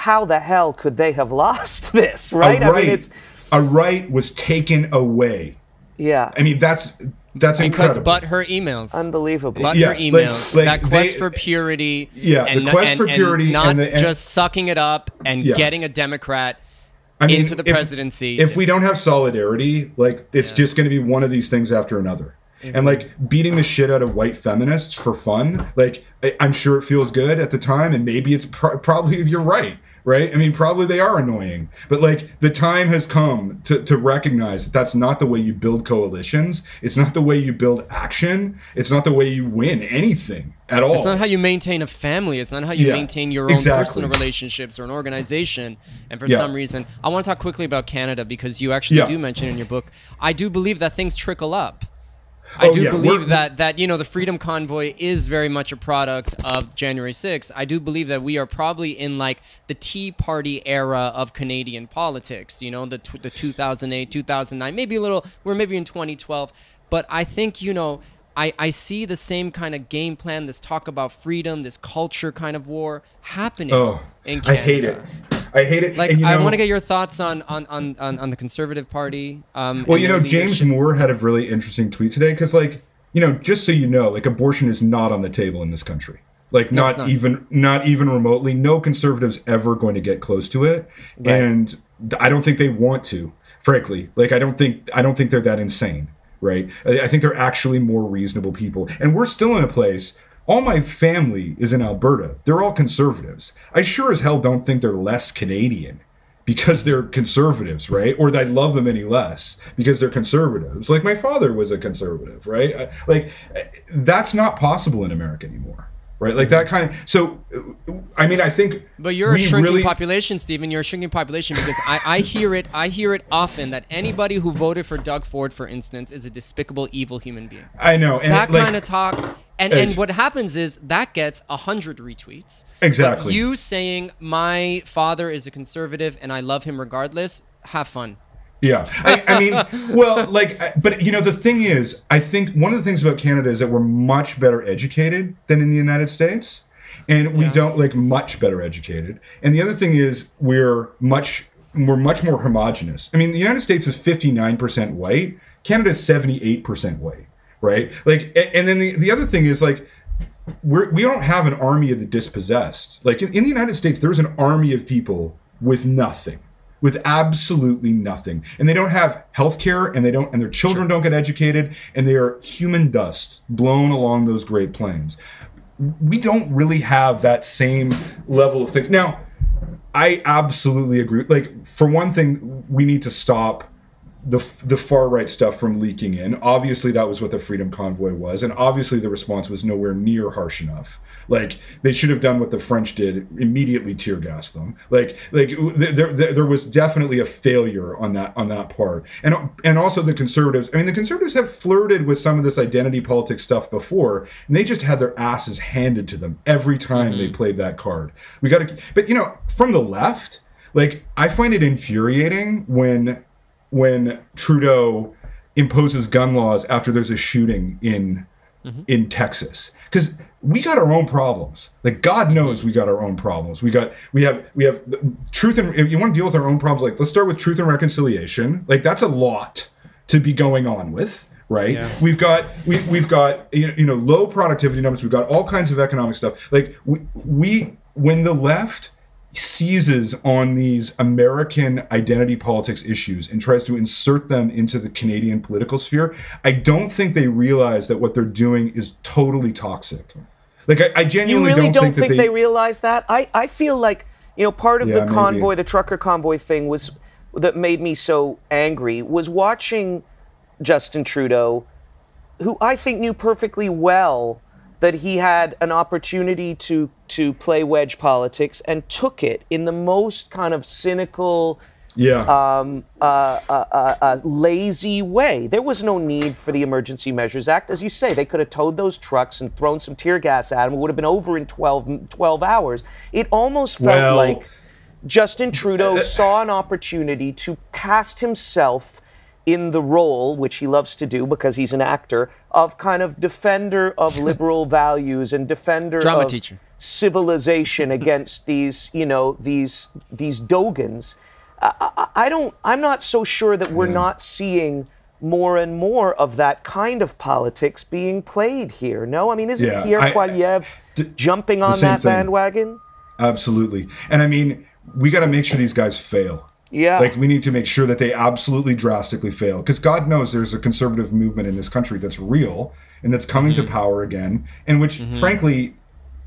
How the hell could they have lost this? Right. A right. I mean, it's a right was taken away. Yeah. I mean, that's that's because incredible. but her emails, unbelievable. But yeah, her emails, like, like that quest they, for purity. Yeah, and, the quest and, for purity, and not and the, just sucking it up and yeah. getting a Democrat I mean, into the if, presidency. If we don't have solidarity, like it's yeah. just going to be one of these things after another. Mm-hmm. And like beating the shit out of white feminists for fun, like I, am sure it feels good at the time, and maybe it's probably you're right right? I mean, probably they are annoying, but like the time has come to, to recognize that that's not the way you build coalitions. It's not the way you build action. It's not the way you win anything at all. It's not how you maintain a family. It's not how you yeah, maintain your own exactly. personal relationships or an organization. And for yeah. some reason, I want to talk quickly about Canada because you actually yeah. do mention in your book, I do believe that things trickle up. I oh, do yeah. believe We're, that that you know the Freedom Convoy is very much a product of January 6th. I do believe that we are probably in like the Tea Party era of Canadian politics. You know, the the 2008, 2009, maybe a little. We're maybe in 2012, but I think you know. I, I see the same kind of game plan, this talk about freedom, this culture kind of war happening oh, in Canada. I hate it. I hate it. Like, and, you know, I want to get your thoughts on on, on, on, on the Conservative Party. Um, well, you know, James Moore had a really interesting tweet today because, like, you know, just so you know, like, abortion is not on the table in this country. Like, no, not, not, even not even remotely. No conservatives ever going to get close to it, right. and I don't think they want to. Frankly, like, I don't think I don't think they're that insane right? I think they're actually more reasonable people. And we're still in a place all my family is in Alberta. They're all conservatives. I sure as hell don't think they're less Canadian because they're conservatives, right? Or that I love them any less because they're conservatives. Like my father was a conservative, right? Like that's not possible in America anymore right? Like that kind of. So, I mean, I think. But you're a shrinking really, population, Stephen. You're a shrinking population because I, I hear it. I hear it often that anybody who voted for Doug Ford, for instance, is a despicable, evil human being. I know and that like, kind of talk. And, and what happens is that gets a hundred retweets. Exactly. You saying my father is a conservative and I love him regardless. Have fun. Yeah, I, I, mean, well, like, but you know, the thing is, I think one of the things about Canada is that we're much better educated than in the United States, and we yeah. don't like much better educated. And the other thing is, we're much we're much more homogenous. I mean, the United States is fifty nine percent white. Canada is seventy eight percent white, right? Like, and then the the other thing is like. We're, we don't have an army of the dispossessed. Like in, in the United States, there's an army of people with nothing with absolutely nothing. And they don't have health care and they don't and their children don't get educated and they are human dust blown along those great plains. We don't really have that same level of things. Now, I absolutely agree. Like for one thing, we need to stop the the far right stuff from leaking in. Obviously, that was what the Freedom Convoy was, and obviously the response was nowhere near harsh enough. Like they should have done what the French did, immediately tear gas them. Like like there, there, there was definitely a failure on that on that part, and and also the conservatives. I mean, the conservatives have flirted with some of this identity politics stuff before, and they just had their asses handed to them every time mm-hmm. they played that card. We got to, but you know, from the left. Like I find it infuriating when when Trudeau imposes gun laws after there's a shooting in mm-hmm. in Texas because we got our own problems. Like God knows we got our own problems. We got we have we have truth and if you want to deal with our own problems, like let's start with truth and reconciliation. Like that's a lot to be going on with. Right, yeah. we've got we, we've got you know low productivity numbers. We've got all kinds of economic stuff. Like we, we when the left seizes on these American identity politics issues and tries to insert them into the Canadian political sphere, I don't think they realize that what they're doing is totally toxic. Like I, I genuinely you really don't, don't think, think they, they, realize that. I, I feel like you know part of yeah, the convoy, maybe. the trucker convoy thing was that made me so angry was watching Justin Trudeau, who I think knew perfectly well that he had an opportunity to to play wedge politics and took it in the most kind of cynical, Yeah. um, uh, uh, uh, uh, lazy way. There was no need for the Emergency Measures Act. As you say, they could have towed those trucks and thrown some tear gas at them. It would have been over in 12, 12 hours. It almost felt Well- like Justin Trudeau saw an opportunity to cast himself in the role, which he loves to do because he's an actor, of kind of defender of liberal values and defender Drama of teacher. civilization against these, you know, these these Dogans. I, I, don't. I'm not so sure that we're not seeing more and more of that kind of politics being played here. No, I mean, isn't Yeah, Pierre Poilievre jumping on that thing. bandwagon? Absolutely. And I mean, we got to make sure these guys fail. Yeah. Like we need to make sure that they absolutely drastically fail because God knows there's a conservative movement in this country that's real and that's coming Mm-hmm. to power again in which frankly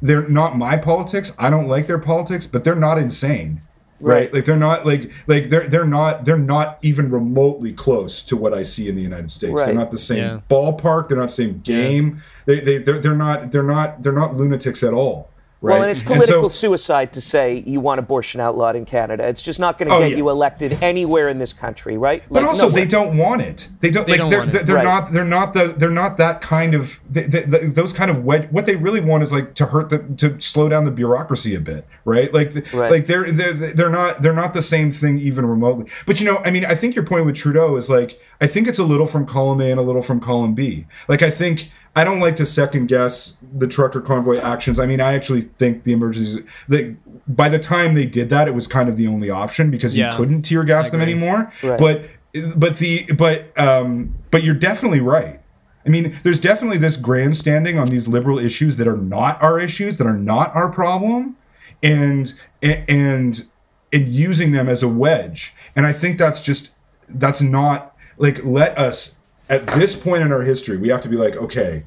they're not my politics. I don't like their politics, but they're not insane. Right. Right. Like they're not like like they're they're not they're not even remotely close to what I see in the United States. They're not the same Yeah. ballpark, they're not the same game. They they they're, they're not they're not they're not lunatics at all. Right. Well, and it's so- political suicide to say you want abortion outlawed in Canada. It's just not going to Oh, get yeah. you elected anywhere in this country, right? But Like, also, nowhere. they don't want it. They don't They like. don't they're they're, they're Right. not. They're not the. They're not that kind of. They, they, they- those kind of wed- What they really want is like to hurt the to slow down the bureaucracy a bit, right? Like, the, Right. like they're they're they're not they're not the same thing even remotely. But you know, I mean, I think your point with Trudeau is like I think it's a little from column A and a little from column B. Like I think. I don't like to second guess the trucker convoy actions. I mean, I actually think the emergencies. That by the time they did that, it was kind of the only option because Yeah. you couldn't tear gas them anymore. Right. But but the but um but you're definitely right i mean there's definitely this grandstanding on these liberal issues that are not our issues that are not our problem and and and using them as a wedge and i think that's just that's not like let us at this point in our history we have to be like okay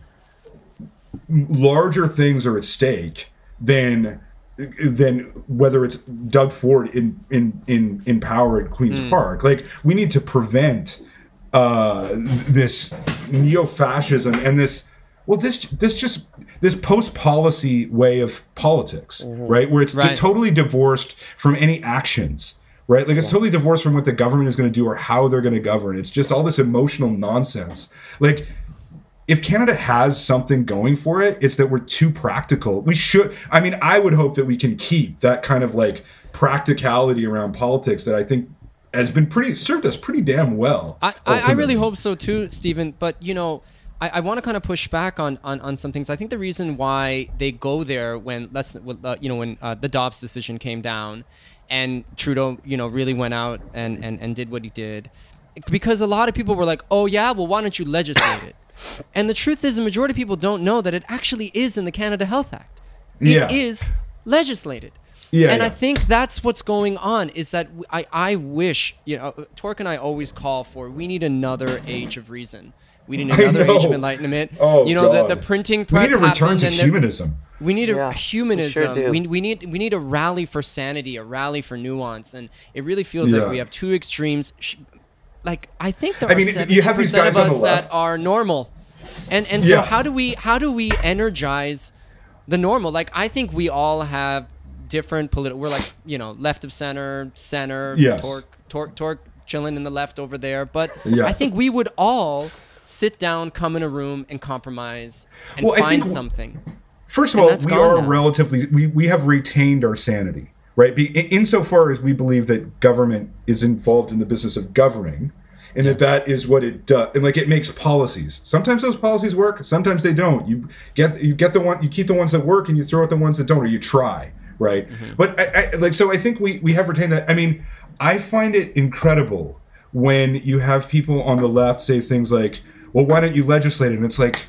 larger things are at stake than than whether it's Doug Ford in in in in power at Queens Park. Like we need to prevent uh, this neo-fascism and this well this this just this post-policy way of politics, right? Where it's Right. totally divorced from any actions. Right, like it's totally divorced from what the government is going to do or how they're going to govern. It's just all this emotional nonsense. Like if Canada has something going for it, it's that we're too practical. We should. I mean, I would hope that we can keep that kind of like practicality around politics that I think has been pretty served us pretty damn well. I, I, I really hope so too, Stephen. But you know, I, I want to kind of push back on, on on some things. I think the reason why they go there when let's uh, you know when uh, the Dobbs decision came down, and Trudeau you know really went out and and and did what he did, because a lot of people were like, oh yeah, well why don't you legislate it? And the truth is, the majority of people don't know that it actually is in the Canada Health Act. It is Yeah. legislated. Yeah, and I think that's what's going on is that I, I wish, you know, Torque and I always call for we need another age of reason. We need another age of enlightenment. Oh, you know, the, the God. printing We need a return to humanism. We need a Yeah, we humanism. sure we, we need we need a rally for sanity, a rally for nuance, and it really feels like we have two extremes. Like I think there I are seventy you have these percent of us that are normal, and and so Yeah. how do we how do we energize the normal? Like I think we all have different political. We're like you know left of center, center, Yes. torque, torque, torque, chilling in the left over there. But Yeah. I think we would all sit down, come in a room, and compromise and Well, I find think- something. First of all, we are now. relatively we, we have retained our sanity, right? Be, in, insofar as we believe that government is involved in the business of governing, and that that is what it does, and like it makes policies. Sometimes those policies work, sometimes they don't. You get you get the one you keep the ones that work, and you throw out the ones that don't, or you try, right? Mm-hmm. But I, I, like so, I think we we have retained that. I mean, I find it incredible when you have people on the left say things like, "Well, why don't you legislate it?" And it's like.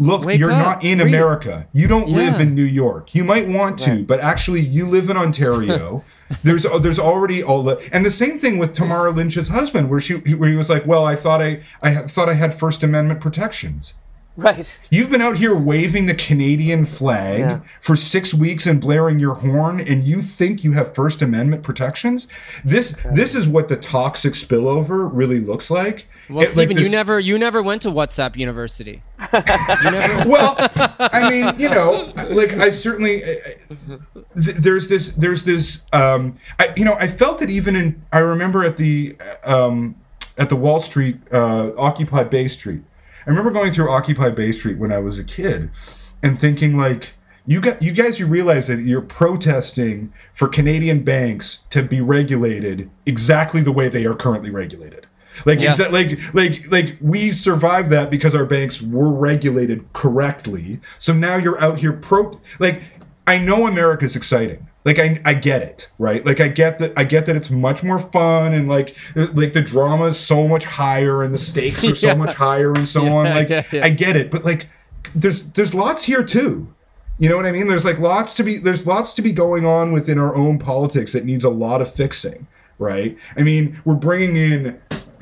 Look, Wake you're up. not in. America. You don't live in New York. You might want to, but actually, you live in Ontario. there's uh, there's already all the and the same thing with Tamara Lich's husband, where she where he was like, well, I thought I I thought I had First Amendment protections. Right. You've been out here waving the Canadian flag Yeah. for six weeks and blaring your horn, and you think you have First Amendment protections? This this is what the toxic spillover really looks like. Well, It- like Stephen, you never you never went to WhatsApp University. Well, I mean, you know, like I certainly th- there's this there's this um, I, you know I felt it even in I remember at the um, at the Wall Street uh, Occupy Bay Street. I remember going through Occupy Bay Street when I was a kid and thinking like you got you guys you realize that you're protesting for Canadian banks to be regulated exactly the way they are currently regulated. Like, yeah. exa- like, like, like, we survived that because our banks were regulated correctly. So now you're out here pro. Like, I know America's exciting. Like, I, I get it, right? Like, I get that. I get that it's much more fun and like, like the drama is so much higher and the stakes are so yeah. much higher and so yeah, on. Like, I get it, but like, there's there's lots here too. You know what I mean? There's like lots to be there's lots to be going on within our own politics that needs a lot of fixing, right? I mean, we're bringing in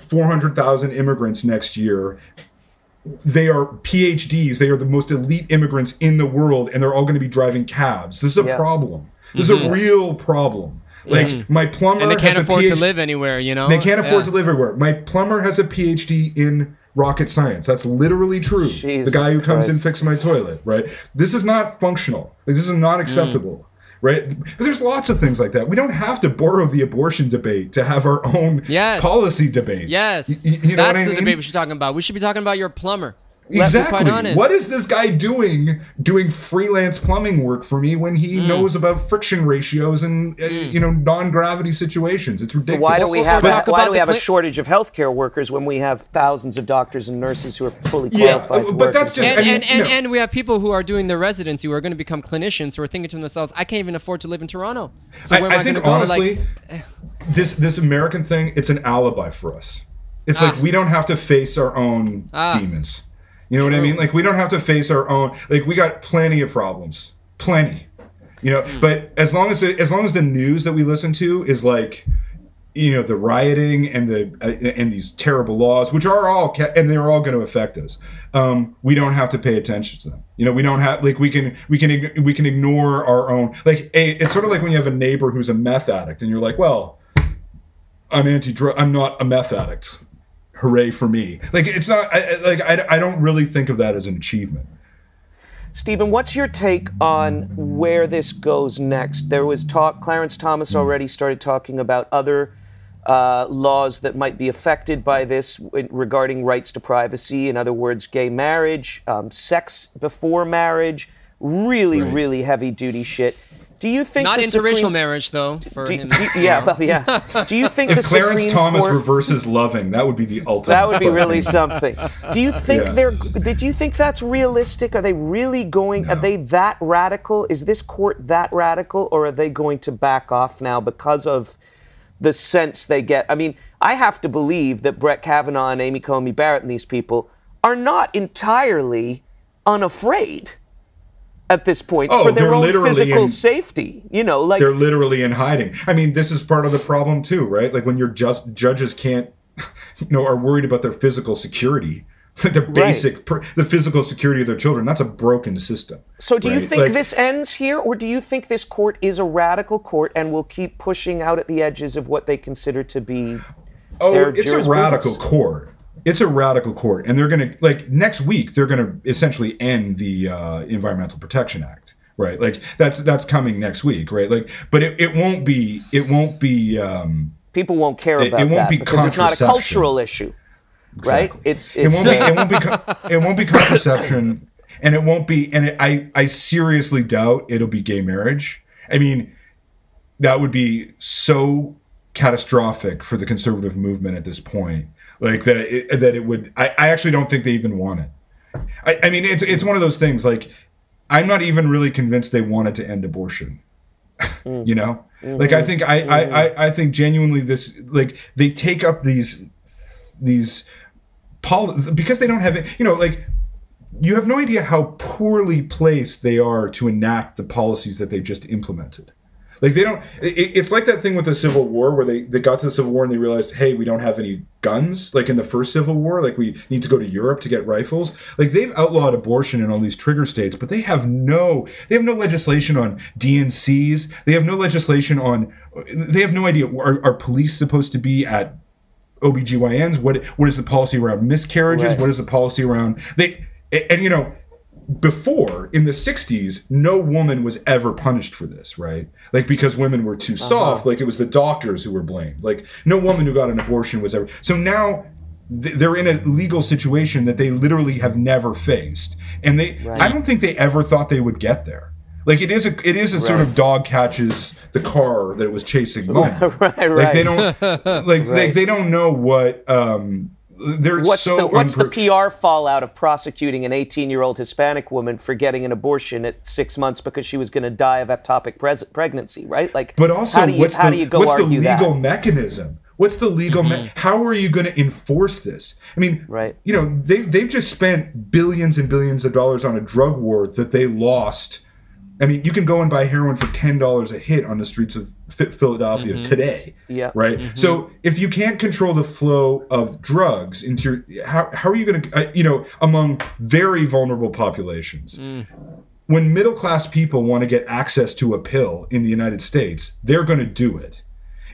400,000 immigrants next year. They are PhDs. They are the most elite immigrants in the world, and they're all going to be driving cabs. This is a yeah. problem. This mm-hmm. is a real problem. Like mm-hmm. my plumber, and they can't afford PhD, to live anywhere. You know, they can't afford yeah. to live anywhere. My plumber has a PhD in rocket science. That's literally true. Jesus the guy who comes Christ. in fix my toilet, right? This is not functional. Like, this is not acceptable. Mm right? But there's lots of things like that. We don't have to borrow the abortion debate to have our own yes. policy debates. Yes, y- you know that's the mean? debate we should be talking about. We should be talking about your plumber. Exactly. What is this guy doing doing freelance plumbing work for me when he mm. knows about friction ratios and uh, mm. you know non-gravity situations? It's ridiculous. Why do we have a, why do we have a shortage of healthcare workers when we have thousands of doctors and nurses who are fully qualified? Yeah, but that's just and, I mean, and, and, and, we have people who are doing their residency who are going to become clinicians who are thinking to themselves, I can't even afford to live in Toronto. So I, I, I think honestly, like, eh. this this American thing, it's an alibi for us. It's ah. like we don't have to face our own ah. demons. You know True. what I mean? Like we don't have to face our own. Like we got plenty of problems, plenty. You know, mm. but as long as the, as long as the news that we listen to is like, you know, the rioting and the uh, and these terrible laws, which are all ca- and they're all going to affect us. Um, we don't have to pay attention to them. You know, we don't have like we can we can we can ignore our own. Like a, it's sort of like when you have a neighbor who's a meth addict, and you're like, well, I'm anti drug. I'm not a meth addict hooray for me. Like it's not I, like I, I don't really think of that as an achievement. Stephen, what's your take on where this goes next? There was talk. Clarence Thomas already started talking about other uh, laws that might be affected by this regarding rights to privacy. In other words, gay marriage, um, sex before marriage, really, right. really heavy duty shit. Do you think not interracial Supreme... marriage though? For do, him, do, yeah, well, yeah. Do you think if the Clarence Supreme Thomas Court... reverses loving, that would be the ultimate. That would be really something. Do you think yeah. they're? Did you think that's realistic? Are they really going? No. Are they that radical? Is this court that radical, or are they going to back off now because of the sense they get? I mean, I have to believe that Brett Kavanaugh and Amy Coney Barrett and these people are not entirely unafraid at this point oh, for their own physical in, safety. You know, like they're literally in hiding. I mean, this is part of the problem too, right? Like when your just judges can't, you know, are worried about their physical security. the basic, right. the physical security of their children. That's a broken system. So, do right? you think like, this ends here, or do you think this court is a radical court and will keep pushing out at the edges of what they consider to be? Oh, it's a radical court it's a radical court, and they're going to like next week they're going to essentially end the uh, Environmental Protection Act, right? Like that's that's coming next week, right? Like, but it, it won't be it won't be um, people won't care about it, it won't that be because it's not a cultural issue, right? Exactly. It's, it's it won't be it won't be it won't be contraception, and it won't be and it, I I seriously doubt it'll be gay marriage. I mean, that would be so catastrophic for the conservative movement at this point like that it, that it would I, I actually don't think they even want it I, I mean it's it's one of those things like i'm not even really convinced they wanted to end abortion mm. you know mm-hmm. like i think I, mm-hmm. I, I i think genuinely this like they take up these these pol because they don't have it you know like you have no idea how poorly placed they are to enact the policies that they've just implemented like they don't. It, it's like that thing with the Civil War where they they got to the Civil War and they realized, hey, we don't have any guns. Like in the first Civil War, like we need to go to Europe to get rifles. Like they've outlawed abortion in all these trigger states, but they have no they have no legislation on D&Cs. They have no legislation on. They have no idea. Are, are police supposed to be at OBGYNs? What what is the policy around miscarriages? Right. What is the policy around they and, and you know, before in the 60s no woman was ever punished for this right like because women were too soft like it was the doctors who were blamed like no woman who got an abortion was ever so now th- they're in a legal situation that they literally have never faced and they Right. i don't think they ever thought they would get there like it is a it is a sort of dog catches the car that it was chasing moment. Right, right. like they don't like they, they don't know what um they're What's so the what's the PR fallout of prosecuting an 18-year-old Hispanic woman for getting an abortion at six months because she was going to die of ectopic pres- pregnancy, right? Like, But also, how do you, what's how the do you go what's the legal that? mechanism? What's the legal? Me- mm-hmm. how are you going to enforce this? I mean, Right. You know, they they've just spent billions and billions of dollars on a drug war that they lost. I mean, you can go and buy heroin for ten dollars a hit on the streets of Phi- Philadelphia mm-hmm. today. Yeah. Right. Mm-hmm. So if you can't control the flow of drugs into your, how how are you going to uh, you know among very vulnerable populations? Mm. when middle class people want to get access to a pill in the United States, they're going to do it.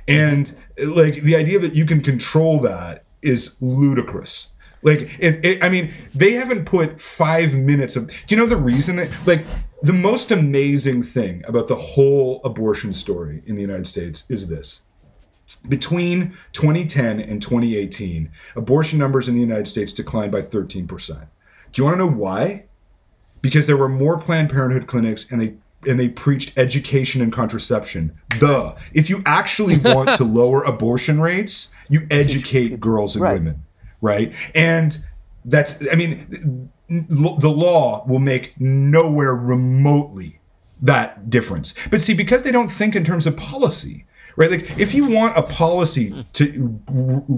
Mm-hmm. And like the idea that you can control that is ludicrous. Like it, it I mean, they haven't put five minutes of. Do you know the reason? That, like the most amazing thing about the whole abortion story in the United States is this: between 2010 and 2018, abortion numbers in the United States declined by 13 percent. Do you want to know why? because there were more Planned Parenthood clinics and they and they preached education and contraception. Duh. If you actually want to lower abortion rates, you educate girls and Right. women, right? And that's I mean the law will make nowhere remotely that difference. But see because they don't think in terms of policy, right? Like if you want a policy hmm. to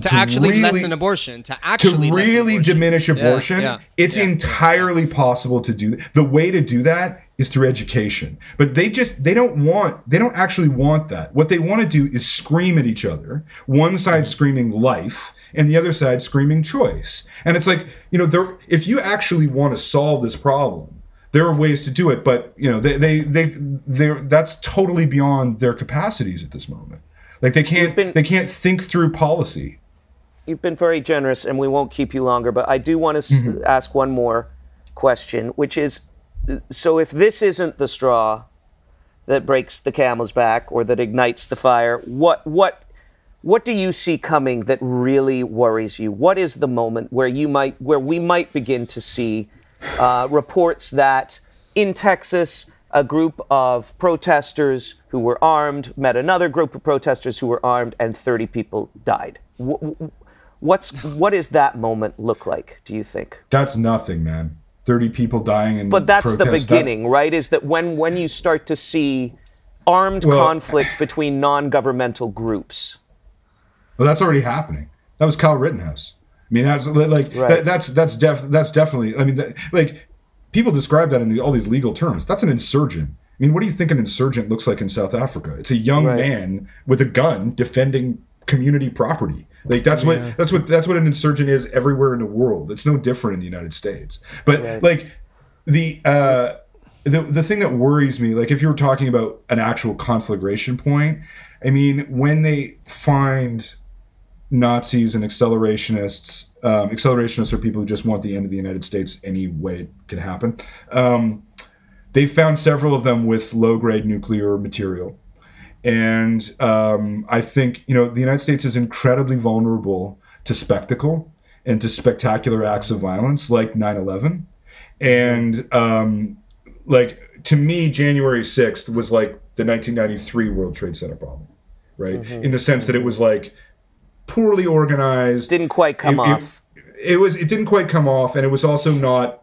to actually lessen abortion, to to actually lessen really abortion. diminish abortion, yeah, it's yeah. entirely possible to do. The way to do that is through education. But they just they don't want they don't actually want that. What they want to do is scream at each other. One side hmm. screaming life and the other side screaming choice. And it's like, you know, there if you actually want to solve this problem, there are ways to do it, but you know, they they they they that's totally beyond their capacities at this moment. Like they can't been- they can't think through policy. You've been very generous, and we won't keep you longer. But I do want to Mm-hmm. ask one more question, which is: so if this isn't the straw that breaks the camel's back or that ignites the fire, what what what do you see coming that really worries you? What is the moment where you might where we might begin to see uh, reports that in Texas a group of protesters who were armed met another group of protesters who were armed and 30 people died. Wh- wh- What's what does that moment look like? Do you think? That's nothing, man. Thirty people dying in But that's the protest, that- beginning, right? Is that when when you start to see armed Well- conflict between non-governmental groups? Well, that's already happening. That was Kyle Rittenhouse. I mean, that's like Right. that, that's that's def that's definitely. I mean, that, like people describe that in the, all these legal terms. That's an insurgent. I mean, what do you think an insurgent looks like in South Africa? It's a young Right. man with a gun defending community property. Like that's what that's what that's what an insurgent is everywhere in the world. It's no different in the United States. But Right. like the uh the the thing that worries me, like if you were talking about an actual conflagration point, I mean, when they find Nazis and accelerationists, um, accelerationists are people who just want the end of the United States any way it can happen. Um, they found several of them with low grade nuclear material. And um, I think, you know, the United States is incredibly vulnerable to spectacle and to spectacular acts of violence like 9 11. And um, like to me, January 6th was like the 1993 World Trade Center bombing, right? In the sense that it was like poorly organized. Didn't quite come It- it- off. It was. It didn't quite come off, and it was also not.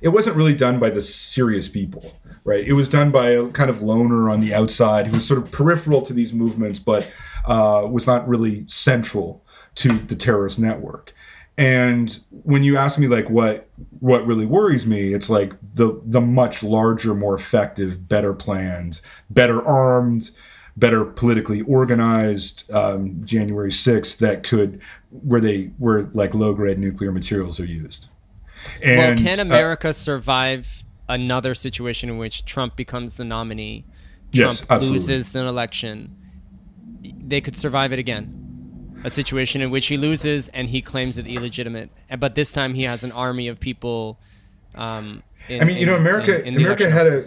It wasn't really done by the serious people, right? It was done by a kind of loner on the outside who was sort of peripheral to these movements, but uh, was not really central to the terrorist network. And when you ask me like what what really worries me, it's like the the much larger, more effective, better planned, better armed, better politically organized um, January 6th that could where they where like low grade nuclear materials are used. Well, And can uh, America survive another situation in which Trump becomes the nominee? Trump Yes, loses the election. They could survive it again. a situation in which he loses and he claims it illegitimate. But this time he has an army of people. Um, in, I mean, you know, America in- in America had a.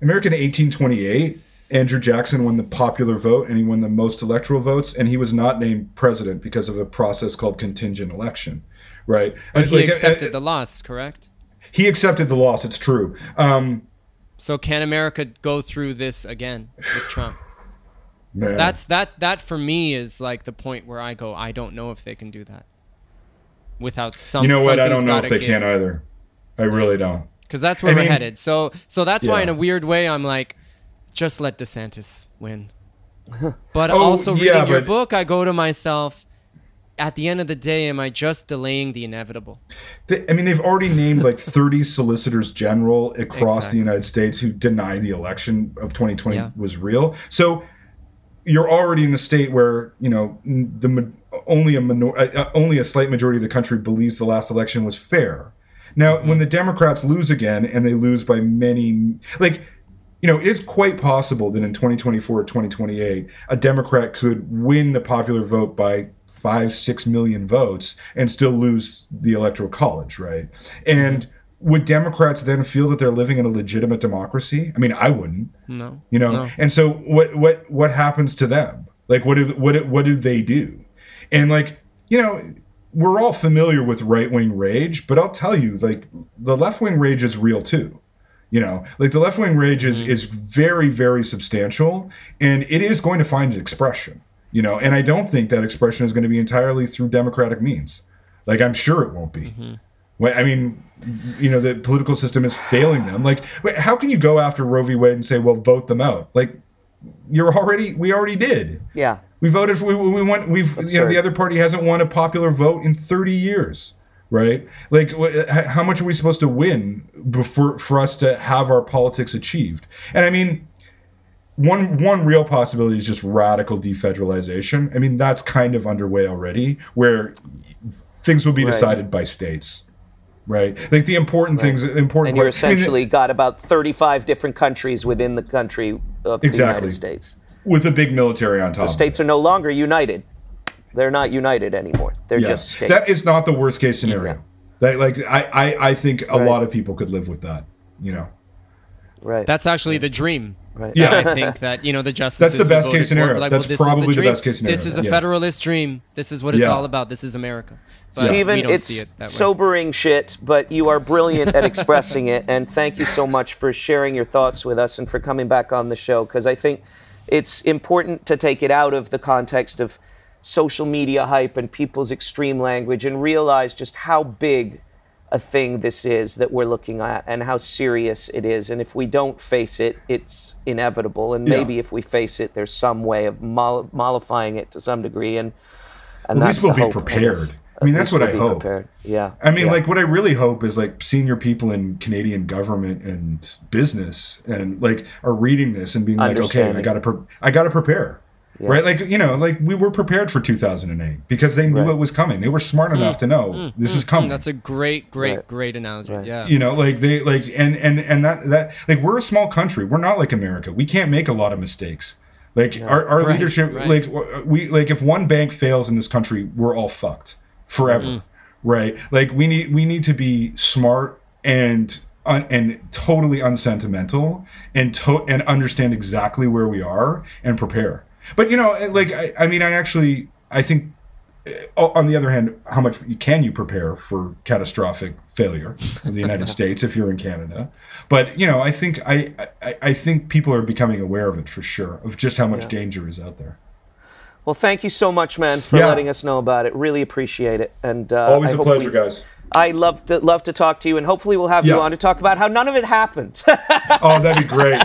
America in 1828. Andrew Jackson won the popular vote and he won the most electoral votes, and he was not named president because of a process called contingent election, right? But And, he like, uh, accepted the loss, correct? he accepted the loss. It's true. Um, So can America go through this again with Trump? man. That's that that for me is like the point where I go, I don't know if they can do that without some. you know what? I don't know if they can give. either. I really don't. because that's where I we're mean- headed. So so that's why in a weird way I'm like, just let DeSantis win. But Oh, also yeah, reading your but- book, I go to myself. At the end of the day, am I just delaying the inevitable? They, I mean, they've already named like 30 solicitors general across Exactly. the United States who deny the election of 2020 Yeah. was real. So you're already in a state where you know the only a minor, uh, uh, only a slight majority of the country believes the last election was fair. Now, when the Democrats lose again, and they lose by many, like. You know, it is quite possible that in 2024 or 2028, a Democrat could win the popular vote by five, six million votes and still lose the electoral college, right? And would Democrats then feel that they're living in a legitimate democracy? I mean, I wouldn't No. you know No. and so what what what happens to them like what do what do- what do they do and like you know we're all familiar with right-wing rage but i'll tell you like the left-wing rage is real too you know like the left-wing rage is mm. is very very substantial and it is going to find expression you know and i don't think that expression is going to be entirely through democratic means like i'm sure it won't be mm-hmm. well, I mean, you know, the political system is failing them. Like, wait, how can you go after Roe v. Wade and say, "Well, vote them out"? Like, you're already, we already did. Yeah. We voted for, we, we went, we've, you know, the other party hasn't won a popular vote in 30 years, right? Like, wh- how much are we supposed to win before for us to have our politics achieved? And I mean, one one real possibility is just radical defederalization. I mean, that's kind of underway already, where things will be Right. decided by states, right? Like the important things, important. And you're que- I mean, essentially got about 35 different countries within the country of the United States. with a big military on top. it. States are no longer united. They're not united anymore. They're Yeah. just states. That is not the worst case scenario. Like, like I, I, I think a Right. lot of people could live with that. You know. right. That's actually the dream. right. Yeah. I think that you know the justices. That's the best case scenario. like, That's well, this is probably the dream. best case scenario. This is a Yeah. federalist dream. This is what it's Yeah. all about. This is America. But Stephen, it's it that way. sobering shit, but you are brilliant at expressing it. And thank you so much for sharing your thoughts with us and for coming back on the show. Because I think it's important to take it out of the context of social media hype and people's extreme language and realize just how big a thing this is that we're looking at and how serious it is. And if we don't face it, it's inevitable. And Yeah. maybe if we face it, there's some way of moll- mollifying it to some degree. And and At least we'll be prepared. I mean, that's what I hope. prepared. Yeah. I mean, yeah. like what I really hope is like senior people in Canadian government and business and like are reading this and being like, okay, I gotta, pre- I gotta prepare. Right, like you know, like we were prepared for 2008 because they knew Right. it was coming. They were smart enough to know this is coming. Mm, That's a great, great, Right. great analogy. Right. Yeah. you know like they like and and and that that like we're a small country we're not like america we can't make a lot of mistakes like our, our Right, leadership right. like we like if one bank fails in this country we're all fucked forever Mm-hmm. right like we need we need to be smart and un, and totally unsentimental and to and understand exactly where we are and prepare but you know like i, I mean i actually i think uh, on the other hand, how much can you prepare for catastrophic failure of the United States if you're in Canada? But you know, I think I, I I think people are becoming aware of it for sure of just how much danger is out there. Well, thank you so much, man, for Yeah. letting us know about it. Really appreciate it. And uh, Always I a pleasure, we- guys. I love to love to talk to you, and hopefully we'll have you on to talk about how none of it happened. Oh, that'd be great.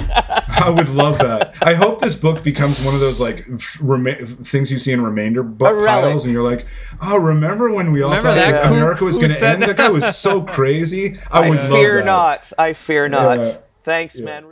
I would love that. I hope this book becomes one of those like rema- things you see in remainder book A piles, and you're like, oh, remember when we all Remember thought that that kook America was going to end? That guy was so crazy. I I would love fear that. not. I fear not. Yeah. Thanks, man.